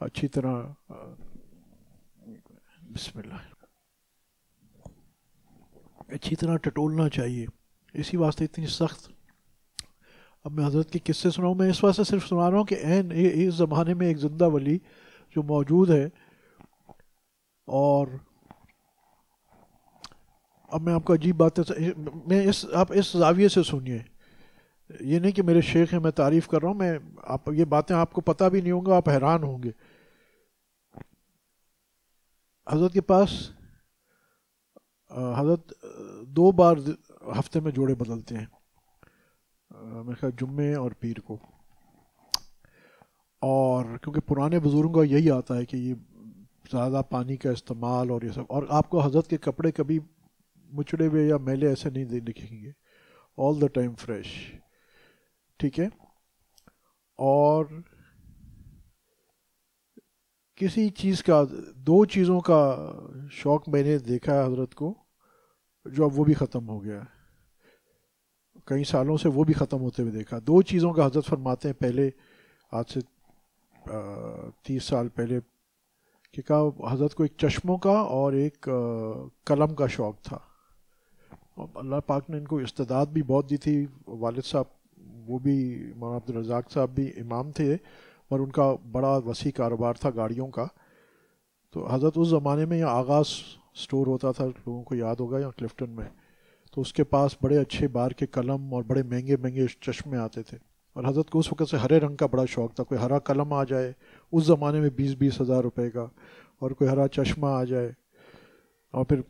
اچھی طرح بسم اللہ۔ اچھی طرح ٹٹولنا چاہیے۔ اسی واسطے اتنی سخت۔ اب میں حضرت کی قصے سناؤں، میں اس واسطے صرف سنا رہا ہوں کہ این اس زمانے میں ایک زندہ ولی جو موجود ہے۔ اور اب میں آپ کو عجیب بات میں اس، آپ اس زاویے سے سنیے۔ یہ نہیں کہ میرے شیخ ہیں، میں تعریف کر رہا ہوں، میں آپ، یہ باتیں آپ کو پتہ بھی نہیں ہوں گا، آپ حیران ہوں گے۔ حضرت کے پاس حضرت، دو بار ہفتے میں جوڑے بدلتے ہیں میرے خیال جمعے اور پیر کو۔ اور کیونکہ پرانے بزرگوں کا یہی آتا ہے کہ یہ زیادہ پانی کا استعمال اور یہ سب، اور آپ کو حضرت کے کپڑے کبھی مچڑے ہوئے یا میلے ایسے نہیں دکھیں گے۔ آل دا ٹائم فریش ٹھیک ہے؟ اور کسی چیز کا، دو چیزوں کا شوق میں نے دیکھا ہے حضرت کو، جو اب وہ بھی ختم ہو گیا ہے۔ کئی سالوں سے وہ بھی ختم ہوتے ہوئے دیکھا۔ دو چیزوں کا حضرت فرماتے ہیں پہلے، آج سے تیس سال پہلے کہ کہا، حضرت کو ایک چشموں کا اور ایک قلم کا شوق تھا۔ اللہ پاک نے ان کو استداد بھی بہت دی تھی۔ والد صاحب، وہ بھی، مولانا عبدالرزاق صاحب بھی امام تھے۔ اور ان کا بڑا وسیع کاروبار تھا گاڑیوں کا۔ تو حضرت اس زمانے میں یہاں آغاز سٹور ہوتا تھا، لوگوں کو یاد ہوگا، یہاں کلفٹن میں۔ تو اس کے پاس بڑے اچھے بار کے قلم اور بڑے مہنگے مہنگے چشمے آتے تھے۔ اور حضرت کو اس وقت سے ہرے رنگ کا بڑا شوق تھا، کوئی ہرا قلم آ جائے اس زمانے میں بیس بیس ہزار روپے کا، اور کوئی ہرا چشمہ آ جائے۔ اور پھر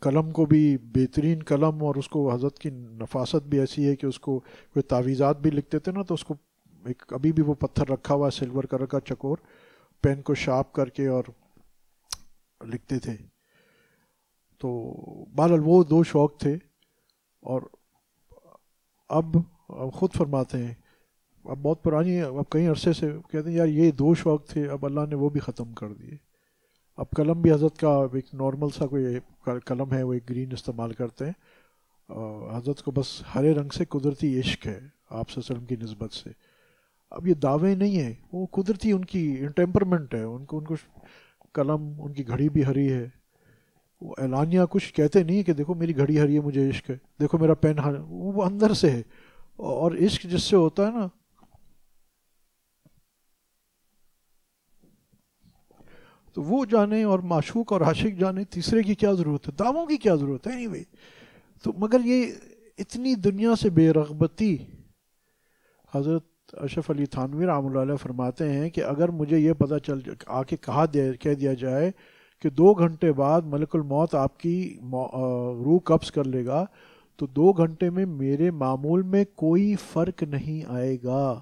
قلم کو بھی بہترین قلم، اور اس کو حضرت کی نفاست بھی ایسی ہے کہ اس کو کوئی تعویذات بھی لکھتے تھے نا، تو اس کو ایک ابھی بھی وہ پتھر رکھا ہوا ہے سلور کلر کا چکور پین کو شارپ کر کے اور لکھتے تھے۔ تو بہرحال وہ دو شوق تھے اور اب خود فرماتے ہیں، اب بہت پرانی اب کئی عرصے سے کہتے ہیں، یار یہ دو شوق تھے، اب اللہ نے وہ بھی ختم کر دیے۔ اب قلم بھی حضرت کا ایک نارمل سا کوئی قلم ہے، وہ ایک گرین استعمال کرتے ہیں۔ حضرت کو بس ہرے رنگ سے قدرتی عشق ہے، آپ سے وسلم کی نسبت سے۔ اب یہ دعوے نہیں ہیں، وہ قدرتی ان کی ٹیمپرمنٹ ہے، ان کو ان کو قلم، ان کی گھڑی بھی ہری ہے۔ وہ اعلانیہ کچھ کہتے نہیں کہ دیکھو میری گھڑی ہری ہے، مجھے عشق ہے۔ دیکھو میرا پین ہر، وہ اندر سے ہے۔ اور عشق جس سے ہوتا ہے نا۔ تو وہ جانے اور معشوق اور عاشق جانے، تیسرے کی کیا ضرورت ہے؟ دعووں کی کیا ضرورت ہے؟ نہیں تو مگر یہ اتنی دنیا سے بے رغبتی حضرت اشرف علی تھانوی رحمۃ اللہ علیہ فرماتے ہیں کہ اگر مجھے یہ پتہ چل آ کے کہا دیا کہہ دیا جائے کہ دو گھنٹے بعد ملک الموت آپ کی روح قبض کر لے گا، تو دو گھنٹے میں میرے معمول میں کوئی فرق نہیں آئے گا۔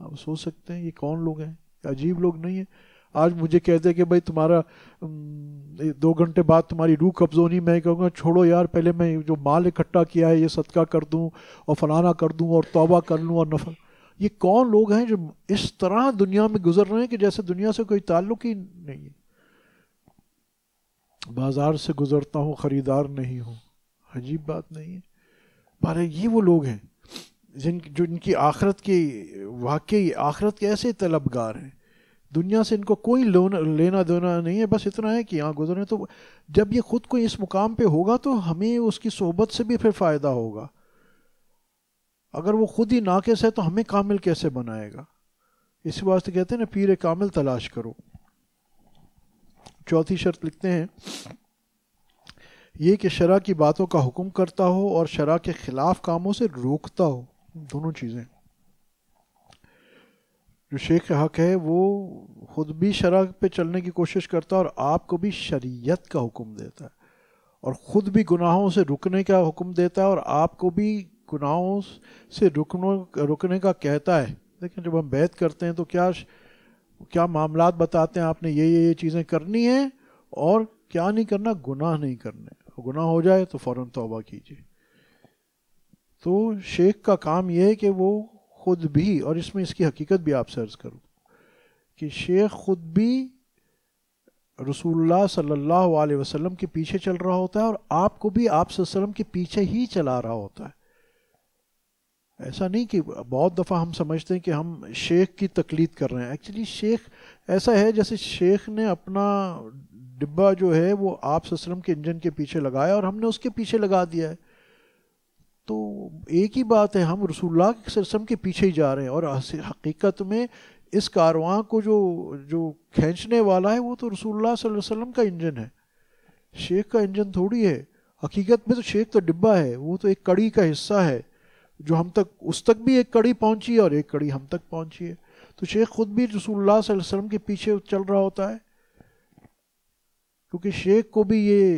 آپ سوچ سکتے ہیں یہ کون لوگ ہیں؟ عجیب لوگ نہیں ہیں۔ آج مجھے کہتے کہ بھائی تمہارا دو گھنٹے بعد تمہاری روح قبض ہونی، میں کہوں گا چھوڑو یار، پہلے میں جو مال اکٹھا کیا ہے، یہ صدقہ کر دوں اور فلانا کر دوں اور توبہ کر لوں اور نفل۔ یہ کون لوگ ہیں جو اس طرح دنیا میں گزر رہے ہیں کہ جیسے دنیا سے کوئی تعلق ہی نہیں ہے؟ بازار سے گزرتا ہوں، خریدار نہیں ہوں، عجیب بات نہیں ہے۔ بارے یہ وہ لوگ ہیں جن جو ان کی آخرت کی واقعی آخرت کے ایسے طلبگار ہیں۔ دنیا سے ان کو کوئی لینا دینا نہیں ہے، بس اتنا ہے کہ یہاں گزرے تو جب یہ خود کو اس مقام پہ ہوگا تو ہمیں اس کی صحبت سے بھی پھر فائدہ ہوگا۔ اگر وہ خود ہی ناقص ہے تو ہمیں کامل کیسے بنائے گا؟ اس واسطے کہتے ہیں نا، پیر کامل تلاش کرو۔ چوتھی شرط لکھتے ہیں، یہ کہ شرح کی باتوں کا حکم کرتا ہو اور شرح کے خلاف کاموں سے روکتا ہو۔ دونوں چیزیں۔ جو شیخ حق ہے، وہ خود بھی شرح پہ چلنے کی کوشش کرتا ہے اور آپ کو بھی شریعت کا حکم دیتا ہے۔ اور خود بھی گناہوں سے رکنے کا حکم دیتا ہے اور آپ کو بھی گناہوں سے رکنوں رکنے کا کہتا ہے۔ لیکن جب ہم بیت کرتے ہیں تو کیا کیا معاملات بتاتے ہیں؟ آپ نے یہ یہ یہ چیزیں کرنی ہیں اور کیا نہیں کرنا؟ گناہ نہیں کرنے۔ گناہ ہو جائے تو فوراً توبہ کیجیے۔ تو شیخ کا کام یہ ہے کہ وہ خود بھی، اور اس میں اس کی حقیقت بھی آپ سرز کروں کہ شیخ خود بھی رسول اللہ صلی اللہ علیہ وسلم کے پیچھے چل رہا ہوتا ہے اور آپ کو بھی آپ صلی اللہ علیہ وسلم کے پیچھے ہی چلا رہا ہوتا ہے۔ ایسا نہیں کہ بہت دفعہ ہم سمجھتے ہیں کہ ہم شیخ کی تقلید کر رہے ہیں۔ ایکچولی شیخ ایسا ہے جیسے شیخ نے اپنا ڈبہ جو ہے وہ آپ صلی وسلم کے انجن کے پیچھے لگایا اور ہم نے اس کے پیچھے لگا دیا ہے۔ تو ایک ہی بات ہے، ہم رسول اللہ کے وسلم کے پیچھے ہی جا رہے ہیں اور حقیقت میں اس کارواں کو جو جو کھینچنے والا ہے وہ تو رسول اللہ صلی اللہ علیہ وسلم کا انجن ہے۔ شیخ کا انجن تھوڑی ہے، حقیقت میں تو شیخ تو ڈبہ ہے، وہ تو ایک کڑی کا حصہ ہے۔ جو ہم تک، اس تک بھی ایک کڑی پہنچی ہے اور ایک کڑی ہم تک پہنچی ہے۔ تو شیخ خود بھی رسول اللہ صلی اللہ علیہ وسلم کے پیچھے چل رہا ہوتا ہے۔ کیونکہ شیخ کو بھی یہ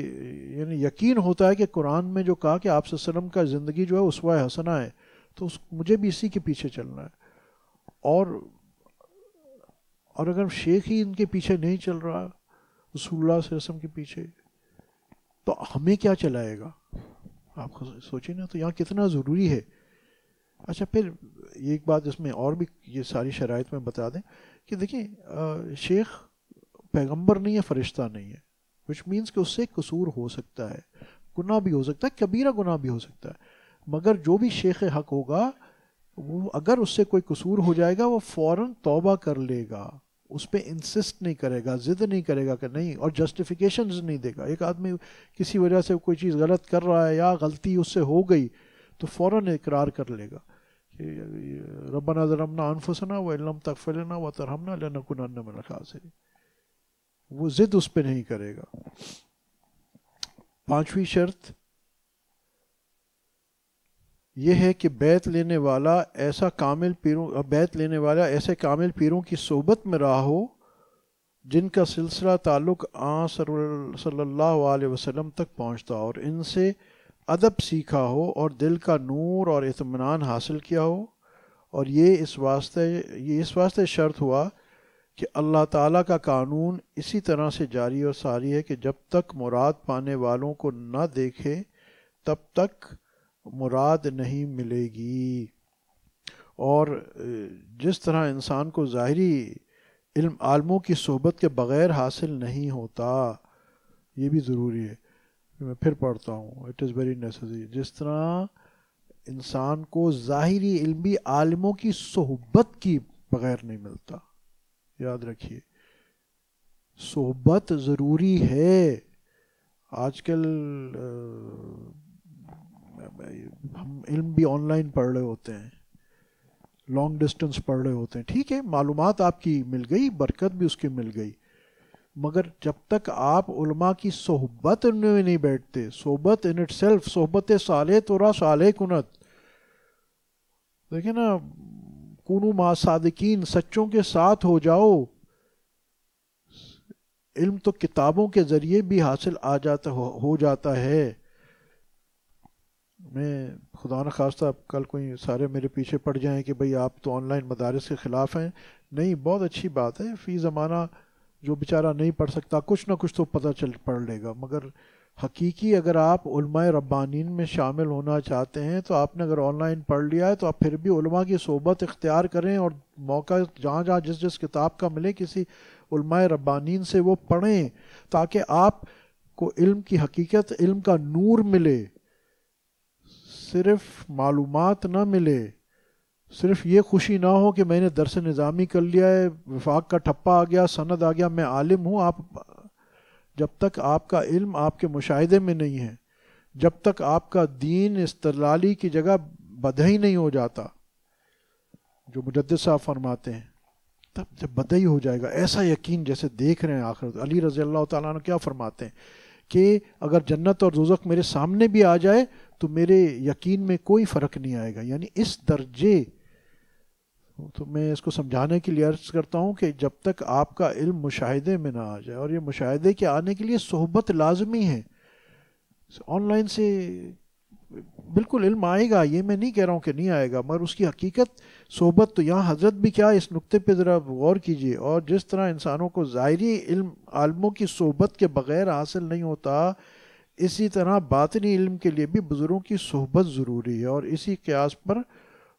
یعنی یقین ہوتا ہے کہ قرآن میں جو کہا کہ آپ صلی اللہ علیہ وسلم کا زندگی جو ہے اسوہ حسنہ ہے۔ تو اس، مجھے بھی اسی کے پیچھے چلنا ہے۔ اور اور اگر شیخ ہی ان کے پیچھے نہیں چل رہا، رسول اللہ صلی اللہ علیہ وسلم کے پیچھے، تو ہمیں کیا چلائے گا؟ آپ سوچیں نا، تو یہاں کتنا ضروری ہے۔ اچھا پھر ایک بات اس میں اور بھی یہ ساری شرائط میں بتا دیں کہ دیکھیں شیخ پیغمبر نہیں ہے، فرشتہ نہیں ہے وچ مینس کہ اس سے قصور ہو سکتا ہے، گناہ بھی ہو سکتا ہے، کبیرہ گناہ بھی ہو سکتا ہے۔ مگر جو بھی شیخ حق ہوگا، وہ اگر اس سے کوئی قصور ہو جائے گا، وہ فوراً توبہ کر لے گا۔ اس پہ انسسٹ نہیں کرے گا، ضد نہیں کرے گا کہ نہیں، اور جسٹیفیکیشنز نہیں دے گا۔ ایک آدمی کسی وجہ سے کوئی چیز غلط کر رہا ہے یا غلطی اس سے ہو گئی، تو فوراً اقرار کر لے گا۔ کہ ربنا ظلمنا انفسنا و علم تغفلنا و ترحمنا لنکنن من الخاسرین۔ وہ ضد اس پہ نہیں کرے گا۔ پانچویں شرط یہ ہے کہ بیت لینے والا ایسا کامل پیروں، بیت لینے والا ایسے کامل پیروں کی صحبت میں رہا ہو جن کا سلسلہ تعلق آ صلی اللہ علیہ وسلم تک پہنچتا اور ان سے ادب سیکھا ہو اور دل کا نور اور اطمینان حاصل کیا ہو، اور یہ اس واسطے، یہ اس واسطے شرط ہوا کہ اللہ تعالیٰ کا قانون اسی طرح سے جاری اور ساری ہے کہ جب تک مراد پانے والوں کو نہ دیکھے، تب تک مراد نہیں ملے گی۔ اور جس طرح انسان کو ظاہری علم، عالموں کی صحبت کے بغیر حاصل نہیں ہوتا، یہ بھی ضروری ہے۔ میں پھر پڑھتا ہوں۔ اٹ از ویری نیسری جس طرح انسان کو ظاہری علمی عالموں کی صحبت کی بغیر نہیں ملتا۔ یاد رکھیے، صحبت ضروری ہے۔ آج کل ہم علم بھی آن لائن پڑھ رہے ہوتے ہیں۔ لانگ ڈسٹنس پڑھ رہے ہوتے ہیں۔ ٹھیک ہے، معلومات آپ کی مل گئی، برکت بھی اس کی مل گئی۔ مگر جب تک آپ علماء کی صحبت میں نہیں بیٹھتے، صحبت ان اٹ سیلف صحبت صالح تو صالح کنت۔ دیکھیں نا کنو ما صادقین سچوں کے ساتھ ہو جاؤ۔ علم تو کتابوں کے ذریعے بھی حاصل آ جاتا، ہو جاتا ہے۔ میں خدا نخواستہ کل کوئی سارے میرے پیچھے پڑ جائیں کہ بھئی آپ تو آن لائن مدارس کے خلاف ہیں۔ نہیں، بہت اچھی بات ہے۔ فی زمانہ جو بیچارہ نہیں پڑھ سکتا، کچھ نہ کچھ تو پتہ چل پڑھ لے گا۔ مگر حقیقی اگر آپ علماء ربانین میں شامل ہونا چاہتے ہیں، تو آپ نے اگر آن لائن پڑھ لیا ہے، تو آپ پھر بھی علماء کی صحبت اختیار کریں اور موقع جہاں جہاں جس جس کتاب کا ملے کسی علماء ربانین سے وہ پڑھیں، تاکہ آپ کو علم کی حقیقت، علم کا نور ملے۔ صرف معلومات نہ ملے۔ صرف یہ خوشی نہ ہو کہ میں نے درس نظامی کر لیا ہے، وفاق کا ٹھپا آ گیا، سند آ گیا، میں عالم ہوں، آپ جب تک آپ کا علم آپ کے مشاہدے میں نہیں ہے، جب تک آپ کا دین استلالی کی جگہ بدہی نہیں ہو جاتا، جو مجدد صاحب فرماتے ہیں، تب جب بدہی ہو جائے گا۔ ایسا یقین جیسے دیکھ رہے ہیں آخر۔ علی رضی اللہ تعالیٰ نے کیا فرماتے ہیں کہ اگر جنت اور دوزخ میرے سامنے بھی آ جائے تو میرے یقین میں کوئی فرق نہیں آئے گا۔ یعنی اس درجے تو میں اس کو سمجھانے کے لیے عرض کرتا ہوں کہ جب تک آپ کا علم مشاہدے میں نہ آ جائے اور یہ مشاہدے کے آنے کے لیے صحبت لازمی ہے، آن لائن سے بالکل علم آئے گا، یہ میں نہیں کہہ رہا ہوں کہ نہیں آئے گا، مگر اس کی حقیقت صحبت تو یہاں حضرت بھی کیا، اس نقطے پہ ذرا غور کیجیے۔ اور جس طرح انسانوں کو ظاہری علم، عالموں کی صحبت کے بغیر حاصل نہیں ہوتا، اسی طرح باطنی علم کے لیے بھی بزرگوں کی صحبت ضروری ہے۔ اور اسی قیاس پر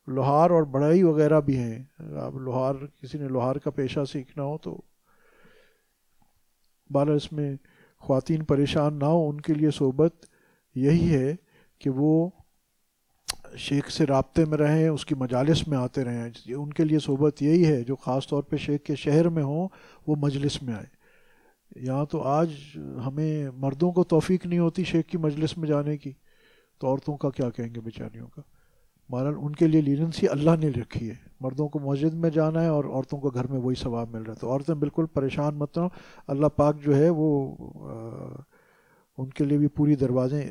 لوہار اور بڑھائی وغیرہ بھی ہیں۔ اب لوہار، کسی نے لوہار کا پیشہ سیکھنا ہو تو بالا اس میں خواتین پریشان نہ ہو ان کے لیے صحبت یہی ہے کہ وہ شیخ سے رابطے میں رہیں، اس کی مجالس میں آتے رہیں۔ ان کے لیے صحبت یہی ہے، جو خاص طور پہ شیخ کے شہر میں ہوں، وہ مجلس میں آئے۔ یہاں تو آج ہمیں مردوں کو توفیق نہیں ہوتی شیخ کی مجلس میں جانے کی، تو عورتوں کا کیا کہیں گے بیچاریوں کا؟ مہاراج ان کے لیے لیننسی اللہ نے رکھی ہے۔ مردوں کو مسجد میں جانا ہے اور عورتوں کو گھر میں وہی ثواب مل رہا ہے۔ تو عورتیں بالکل پریشان مت ہوں اللہ پاک جو ہے وہ ان کے لیے بھی پوری دروازے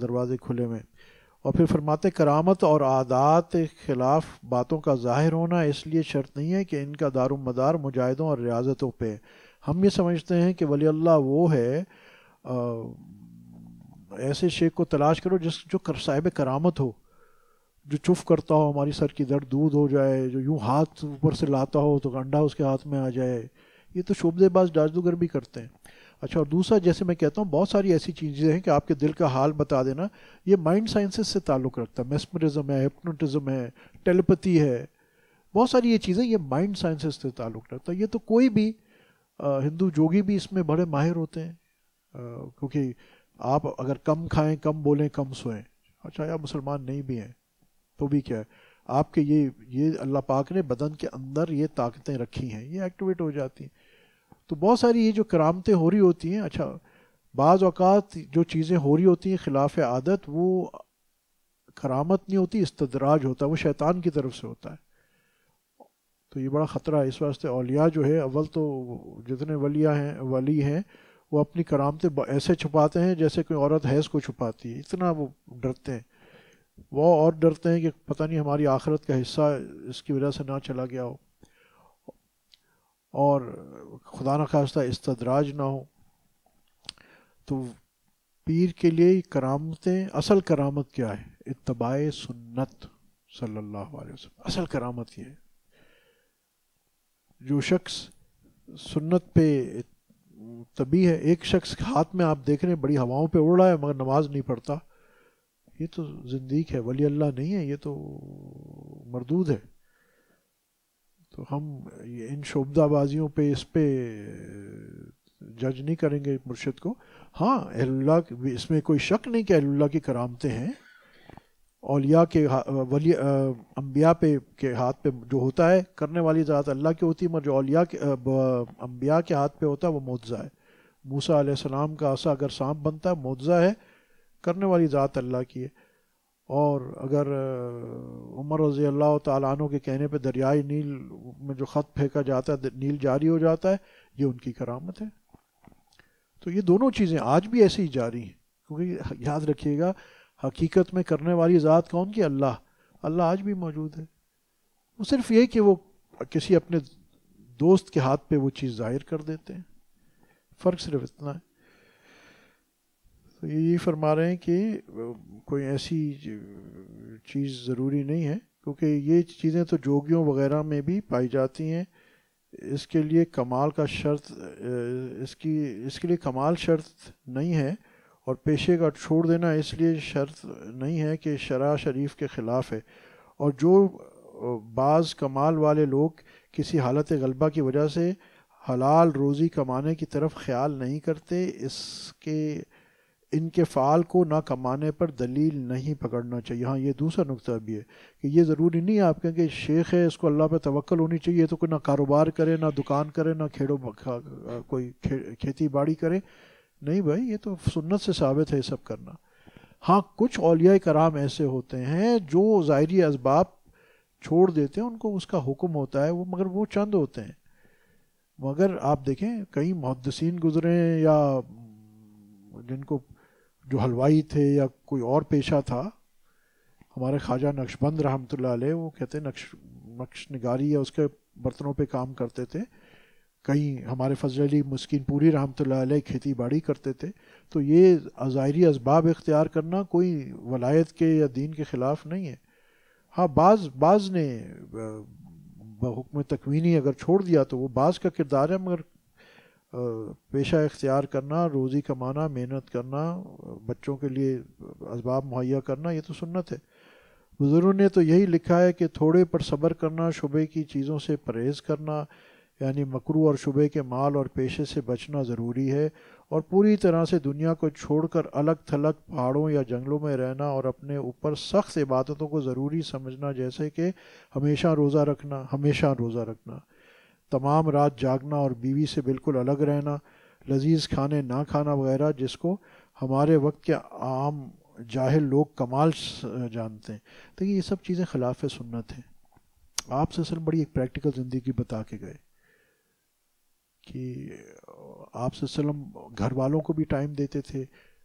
دروازے کھلے ہوئے اور پھر فرماتے کرامت اور عادات خلاف باتوں کا ظاہر ہونا اس لیے شرط نہیں ہے کہ ان کا دار و مدار مجاہدوں اور ریاضتوں پہ ہم یہ سمجھتے ہیں کہ ولی اللہ وہ ہے ایسے شیخ کو تلاش کرو جس، جو صاحب کرامت ہو۔ جو چف کرتا ہو، ہماری سر کی درد دودھ ہو جائے، جو یوں ہاتھ اوپر سے لاتا ہو تو انڈا اس کے ہاتھ میں آ جائے، یہ تو شعبے باز جادوگر بھی کرتے ہیں۔ اچھا اور دوسرا، جیسے میں کہتا ہوں، بہت ساری ایسی چیزیں ہیں کہ آپ کے دل کا حال بتا دینا، یہ مائنڈ سائنسز سے تعلق رکھتا ہے۔ میسمرزم ہے ہپنوٹزم ہے ٹیلیپتی ہے، بہت ساری یہ چیزیں یہ مائنڈ سائنسز سے تعلق رکھتا ہے۔ یہ تو کوئی بھی ہندو جوگی بھی اس میں بڑے ماہر ہوتے ہیں۔ کیونکہ آپ اگر کم کھائیں، کم بولیں، کم سوئیں۔ اچھا یا مسلمان نہیں بھی ہیں۔ تو بھی کیا ہے؟ آپ کے یہ یہ اللہ پاک نے بدن کے اندر یہ طاقتیں رکھی ہیں، یہ ایکٹیویٹ ہو جاتی ہیں۔ تو بہت ساری یہ جو کرامتیں ہو رہی ہوتی ہیں اچھا بعض اوقات جو چیزیں ہو رہی ہوتی ہیں خلاف عادت، وہ کرامت نہیں ہوتی، استدراج ہوتا ہے، وہ شیطان کی طرف سے ہوتا ہے۔ تو یہ بڑا خطرہ ہے، اس واسطے اولیاء جو ہے، اول تو جتنے ولیاں ہیں، ولی ہیں، وہ اپنی کرامتیں ایسے چھپاتے ہیں جیسے کوئی عورت حیض کو چھپاتی ہے، اتنا وہ ڈرتے ہیں۔ وہ اور ڈرتے ہیں کہ پتہ نہیں ہماری آخرت کا حصہ اس کی وجہ سے نہ چلا گیا ہو۔ اور خدا نخواستہ استدراج نہ ہو۔ تو پیر کے لیے کرامتیں، اصل کرامت کیا ہے؟ اتباع سنت صلی اللہ علیہ وسلم۔ اصل کرامت یہ ہے۔ جو شخص سنت پہ طبی ہے، ایک شخص ہاتھ میں آپ دیکھ رہے ہیں، بڑی ہواؤں پہ اڑ رہا ہے مگر نماز نہیں پڑھتا۔ یہ تو زندگی ہے ولی اللہ نہیں ہے، یہ تو مردود ہے۔ تو ہم ان شعبدہ بازیوں پہ، اس پہ جج نہیں کریں گے مرشد کو۔ ہاں اہل اللہ اس میں کوئی شک نہیں کہ اہل اللہ کی کرامتیں ہیں۔ اولیاء کے ولی انبیاء پہ کے ہاتھ پہ جو ہوتا ہے، کرنے والی ذات اللہ کی ہوتی ہے، مگر جو اولیاء کے انبیاء کے ہاتھ پہ ہوتا ہے، وہ معجزہ ہے۔ موسیٰ علیہ السلام کا عصا اگر سانپ بنتا ہے، معجزہ ہے۔ کرنے والی ذات اللہ کی ہے۔ اور اگر عمر رضی اللہ تعالیٰ عنہ کے کہنے پہ دریائے نیل میں جو خط پھینکا جاتا ہے، نیل جاری ہو جاتا ہے، یہ ان کی کرامت ہے۔ تو یہ دونوں چیزیں آج بھی ایسی ہی جاری ہیں۔ کیونکہ یاد رکھیے گا، حقیقت میں کرنے والی ذات کون کی؟ اللہ۔ اللہ آج بھی موجود ہے۔ وہ صرف یہ کہ وہ کسی اپنے دوست کے ہاتھ پہ وہ چیز ظاہر کر دیتے ہیں۔ فرق صرف اتنا ہے۔ تو یہی فرما رہے ہیں کہ کوئی ایسی چیز ضروری نہیں ہے، کیونکہ یہ چیزیں تو جوگیوں وغیرہ میں بھی پائی جاتی ہیں۔ اس کے لیے کمال کا شرط، اس کی، اس کے لیے کمال شرط نہیں ہے اور پیشے کا چھوڑ دینا اس لیے شرط نہیں ہے کہ شرع شریف کے خلاف ہے۔ اور جو بعض کمال والے لوگ کسی حالت غلبہ کی وجہ سے حلال روزی کمانے کی طرف خیال نہیں کرتے، اس کے ان کے فعال کو نہ کمانے پر دلیل نہیں پکڑنا چاہیے۔ ہاں یہ دوسرا نقطہ بھی ہے کہ یہ ضروری نہیں ہے آپ کہیں کہ شیخ ہے، اس کو اللہ پہ توکل ہونی چاہیے تو کوئی نہ کاروبار کرے، نہ دکان کرے، نہ کھیڑو کوئی کھیتی باڑی کرے۔ نہیں بھائی، یہ تو سنت سے ثابت ہے یہ سب کرنا۔ ہاں کچھ اولیاء کرام ایسے ہوتے ہیں جو ظاہری اسباب چھوڑ دیتے ہیں، ان کو اس کا حکم ہوتا ہے، وہ مگر وہ چند ہوتے ہیں۔ مگر آپ دیکھیں، کئی محدثین گزرے ہیں یا جن کو جو حلوائی تھے یا کوئی اور پیشہ تھا، ہمارے خواجہ نقش بند رحمۃ اللہ علیہ، وہ کہتے ہیں نقش نقش نگاری یا اس کے برتنوں پہ کام کرتے تھے۔ کہیں ہمارے فضل علی مسکین پوری رحمۃ اللہ علیہ کھیتی باڑی کرتے تھے۔ تو یہ ظاہری اسباب اختیار کرنا کوئی ولایت کے یا دین کے خلاف نہیں ہے۔ ہاں بعض بعض نے حکم تکوینی اگر چھوڑ دیا تو وہ بعض کا کردار ہے، مگر پیشہ اختیار کرنا، روزی کمانا، محنت کرنا، بچوں کے لیے اسباب مہیا کرنا، یہ تو سنت ہے۔ بزرگوں نے تو یہی لکھا ہے کہ تھوڑے پر صبر کرنا شبے کی چیزوں سے پرہیز کرنا یعنی مکرو اور شبے کے مال اور پیشے سے بچنا ضروری ہے۔ اور پوری طرح سے دنیا کو چھوڑ کر الگ تھلگ پہاڑوں یا جنگلوں میں رہنا اور اپنے اوپر سخت عبادتوں کو ضروری سمجھنا، جیسے کہ ہمیشہ روزہ رکھنا، ہمیشہ روزہ رکھنا۔ تمام رات جاگنا اور بیوی سے بالکل الگ رہنا، لذیذ کھانے نہ کھانا وغیرہ، جس کو ہمارے وقت کے عام جاہل لوگ کمال جانتے ہیں۔ تو یہ سب چیزیں خلاف سنت ہیں۔ آپ سے اصل بڑی ایک پریکٹیکل زندگی بتا کے گئے کہ آپ سے وسلم گھر والوں کو بھی ٹائم دیتے تھے،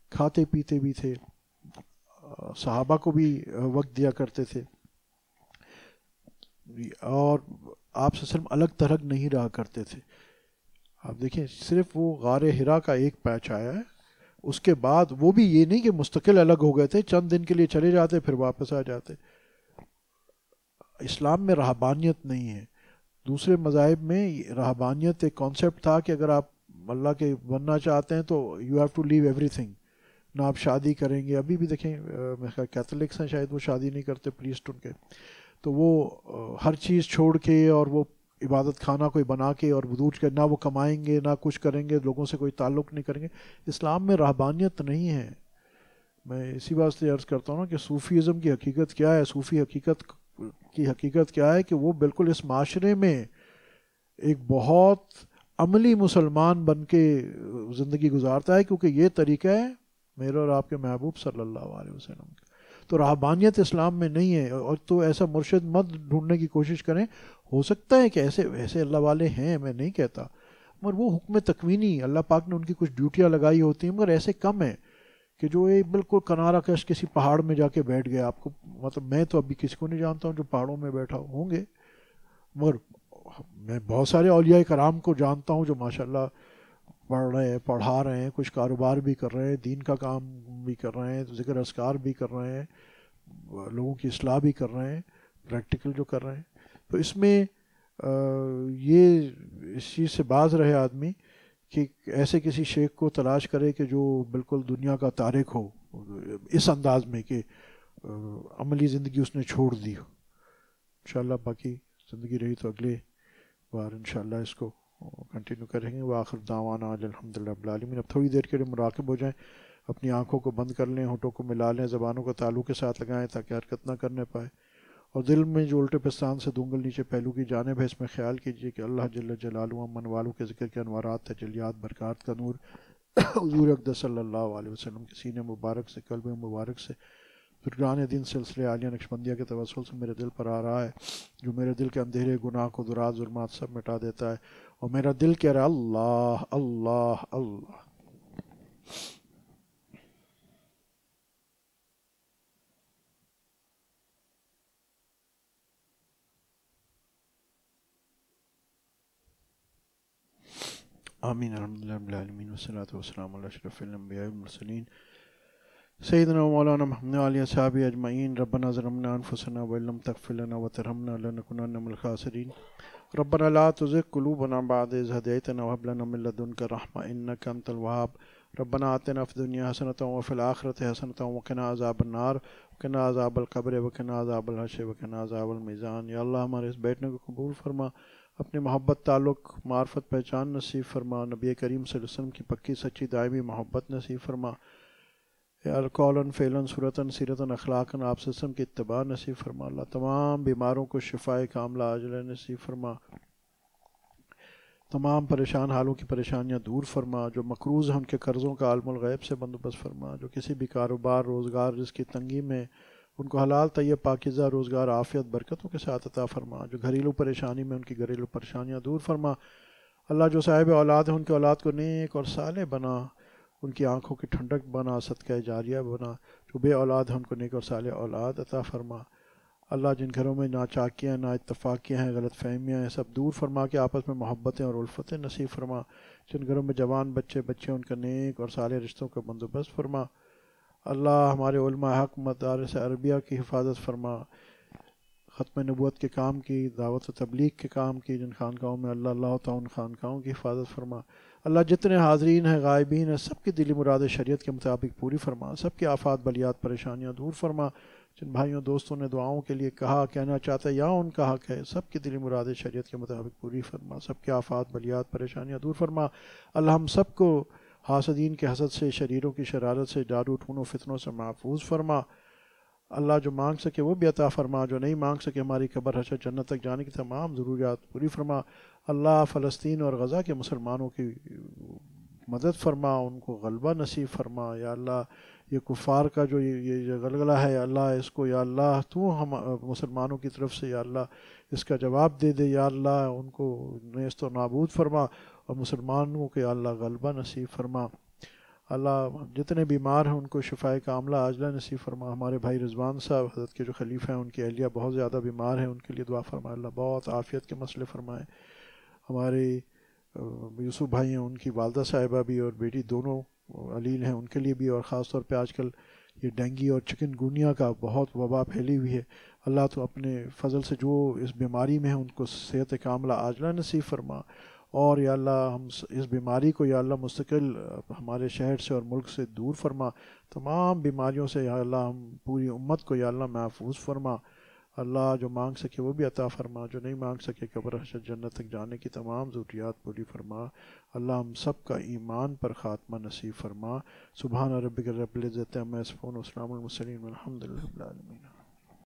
کھاتے پیتے بھی تھے، صحابہ کو بھی وقت دیا کرتے تھے۔ اور آپ سے صرف الگ تھلگ نہیں رہا کرتے تھے۔ آپ دیکھیں، صرف وہ غار ہرا کا ایک پیچ آیا ہے۔ اس کے بعد وہ بھی یہ نہیں کہ مستقل الگ ہو گئے تھے، چند دن کے لیے چلے جاتے، پھر واپس آ جاتے۔ اسلام میں رہبانیت نہیں ہے۔ دوسرے مذاہب میں رہبانیت ایک کانسیپٹ تھا کہ اگر آپ اللہ کے بننا چاہتے ہیں تو you have to leave everything نہ آپ شادی کریں گے۔ ابھی بھی دیکھیں کیتھولکس ہیں، شاید وہ شادی نہیں کرتے پریسٹ ان کے۔ تو وہ ہر چیز چھوڑ کے اور وہ عبادت خانہ کوئی بنا کے اور بدوج کے، نہ وہ کمائیں گے، نہ کچھ کریں گے، لوگوں سے کوئی تعلق نہیں کریں گے۔ اسلام میں رہبانیت نہیں ہے۔ میں اسی واسطے عرض کرتا ہوں کہ صوفیزم کی حقیقت کیا ہے؟ صوفی حقیقت، کی حقیقت کیا ہے کہ وہ بالکل اس معاشرے میں ایک بہت عملی مسلمان بن کے زندگی گزارتا ہے، کیونکہ یہ طریقہ ہے، میرے اور آپ کے محبوب صلی اللہ علیہ وسلم کا۔ تو رہبانیت اسلام میں نہیں ہے، اور تو ایسا مرشد مت ڈھونڈنے کی کوشش کریں۔ ہو سکتا ہے کہ ایسے ایسے اللہ والے ہیں، میں نہیں کہتا۔ مگر وہ حکم تکوینی، اللہ پاک نے ان کی کچھ ڈیوٹیاں لگائی ہوتی ہیں، مگر ایسے کم ہیں کہ جو ایک بالکل کنارہ کش کسی پہاڑ میں جا کے بیٹھ گیا آپ کو مطلب میں تو ابھی کسی کو نہیں جانتا ہوں جو پہاڑوں میں بیٹھا ہوں گے۔ مگر میں بہت سارے اولیاء کرام کو جانتا ہوں جو ماشاء اللہ پڑھ رہے ہیں، پڑھا رہے ہیں، کچھ کاروبار بھی کر رہے ہیں، دین کا کام بھی کر رہے ہیں، ذکر اسکار بھی کر رہے ہیں، لوگوں کی اصلاح بھی کر رہے ہیں پریکٹیکل جو کر رہے ہیں۔ تو اس میں یہ اس چیز سے باز رہے آدمی کہ ایسے کسی شیخ کو تلاش کرے کہ جو بالکل دنیا کا تارک ہو، اس انداز میں کہ عملی زندگی اس نے چھوڑ دی ہو۔ انشاءاللہ باقی زندگی رہی تو اگلے بار انشاءاللہ اس کو کنٹینیو کریں گے۔ وہ آخر دعوانا الحمد للہ العالمین۔ اب تھوڑی دیر کے لیے مراقب ہو جائیں، اپنی آنکھوں کو بند کر لیں ہونٹوں کو ملا لیں، زبانوں کو تالو کے ساتھ لگائیں تاکہ حرکت نہ کرنے پائے۔ اور دل میں جو الٹے پستان سے دنگل نیچے پہلو کی جانب ہے، اس میں خیال کیجیے کہ اللہ جل جلالہ من والوں کے ذکر کے انوارات تجلیات برکات کا نور۔ حضور اقدس صلی اللہ علیہ وسلم کے سینے مبارک سے، قلب مبارک سے فرقان دین سلسلے عالیہ نقشبندیہ کے توسل سے میرے دل پر آ رہا ہے، جو میرے دل کے اندھیرے، گناہ کو دراز ظلمات سب مٹا دیتا ہے۔ اور میرا دل کہہ رہا اللہ اللہ اللہ۔ آمین الحمد للہ العالمین وصلاۃ وسلم علیہ شرف الانبیاء والمرسلین۔ سیدنا مولانا محمد علیہ صحابی اجمعین۔ ربنا ظلمنا انفسنا ولم تغفر لنا وترحمنا لنكونن من الخاسرین۔ ربنا لا تزغ قلوبنا بعد إذ هديتنا وهب لنا من لدنك رحمة إنك أنت الوهاب. ربنا آتنا في الدنيا حسنة وفي الآخرة حسنة وقنا عذاب النار. وقنا عذاب القبر وقنا عذاب الحشر وقنا عذاب الميزان. یا اللہ ہمارے اس بیٹھنے کو قبول فرما. اپنے محبت تعلق معرفت پہچان نصیب فرما. نبی کریم صلی اللہ علیہ وسلم کی پکی سچی دائمی محبت نصیب فرما. القول فعلاً، صورتاً، سیرتاً، اخلاقاً، آپ وسلم کی اتباع نصیب فرما۔ اللہ تمام بیماروں کو شفاء کاملہ عاجلہ نصیب فرما۔ تمام پریشان حالوں کی پریشانیاں دور فرما۔ جو مقروض ہیں ان کے قرضوں کا عالم الغیب سے بندوبست فرما۔ جو کسی بھی کاروبار، روزگار جس کی تنگی میں ان کو حلال، طیب، پاکیزہ، روزگار، عافیت، برکتوں کے ساتھ عطا فرما۔ جو گھریلو پریشانی میں ان کی گھریلو پریشانیاں دور فرما۔ اللہ جو صاحب اولاد ہیں، ان کے اولاد کو نیک اور صالح بنا۔ ان کی آنکھوں کی ٹھنڈک بنا، صدقہ جاریہ بنا، جو بے اولاد ہیں ان کو نیک اور صالح اولاد عطا فرما۔ اللہ جن گھروں میں ناچاکیاں نا اتفاقیاں ہیں، غلط فہمیاں ہیں، سب دور فرما کے آپس میں محبتیں اور الفتیں نصیب فرما۔ جن گھروں میں جوان بچے بچے ان کا نیک اور سارے رشتوں کا بندوبست فرما۔ اللہ ہمارے علماء حق مدارس عربیہ کی حفاظت فرما۔ ختم نبوت کے کام کی، دعوت و تبلیغ کے کام کی، جن خانقاہوں میں اللہ اللہ تعالیٰ خانقاہوں کی حفاظت فرما۔ اللہ جتنے حاضرین ہیں، غائبین ہیں، سب کی دلی مراد شریعت کے مطابق پوری فرما، سب کی آفات، بلیات، پریشانیاں دور فرما۔ جن بھائیوں، دوستوں نے دعاؤں کے لیے کہا، کہنا چاہتا ہے یا ان کا حق ہے، سب کی دلی مراد شریعت کے مطابق پوری فرما، سب کی آفات، بلیات، پریشانیاں دور فرما۔ اللہ ہم سب کو حاسدین کے حسد سے، شریروں کی شرارت سے جادو ٹھون و فتنوں سے محفوظ فرما۔ اللہ جو مانگ سکے وہ بھی عطا فرما، جو نہیں مانگ سکے ہماری قبر، حشر، جنت تک جانے کی تمام ضروریات پوری فرما۔ اللہ فلسطین اور غزہ کے مسلمانوں کی مدد فرما، ان کو غلبہ نصیب فرما، یا اللہ یہ کفار کا جو یہ غلغلہ ہے، یا اللہ اس کو، یا اللہ تو ہم مسلمانوں کی طرف سے، یا اللہ اس کا جواب دے دے، یا اللہ ان کو نیست و نابود فرما اور مسلمانوں کے یا اللہ غلبہ نصیب فرما۔ اللہ جتنے بیمار ہیں ان کو شفاء کاملہ عاجلہ نصیب فرما۔ ہمارے بھائی رضوان صاحب، حضرت کے جو خلیفہ ہیں، ان کی اہلیہ بہت زیادہ بیمار ہیں، ان کے لیے دعا فرما اللہ بہت عافیت کے مسئلے فرمائیں ہمارے یوسف بھائی ہیں ان کی والدہ صاحبہ بھی اور بیٹی دونوں علیل ہیں، ان کے لیے بھی اور خاص طور پہ آج کل یہ ڈینگی اور چکن گونیا کا بہت وبا پھیلی ہوئی ہے۔ اللہ تو اپنے فضل سے جو اس بیماری میں ہیں، ان کو صحت کاملہ عاجلہ نصیب فرما۔ اور یا اللہ ہم اس بیماری کو یا اللہ مستقل ہمارے شہر سے اور ملک سے دور فرما۔ تمام بیماریوں سے یا اللہ ہم پوری امت کو یا اللہ محفوظ فرما۔ اللہ جو مانگ سکے وہ بھی عطا فرما، جو نہیں مانگ سکے قبر حشر جنت تک جانے کی تمام ضروریات پوری فرما۔ اللہ ہم سب کا ایمان پر خاتمہ نصیب فرما۔ سبحان رب رب العزت السلام المسلم الحمد للہ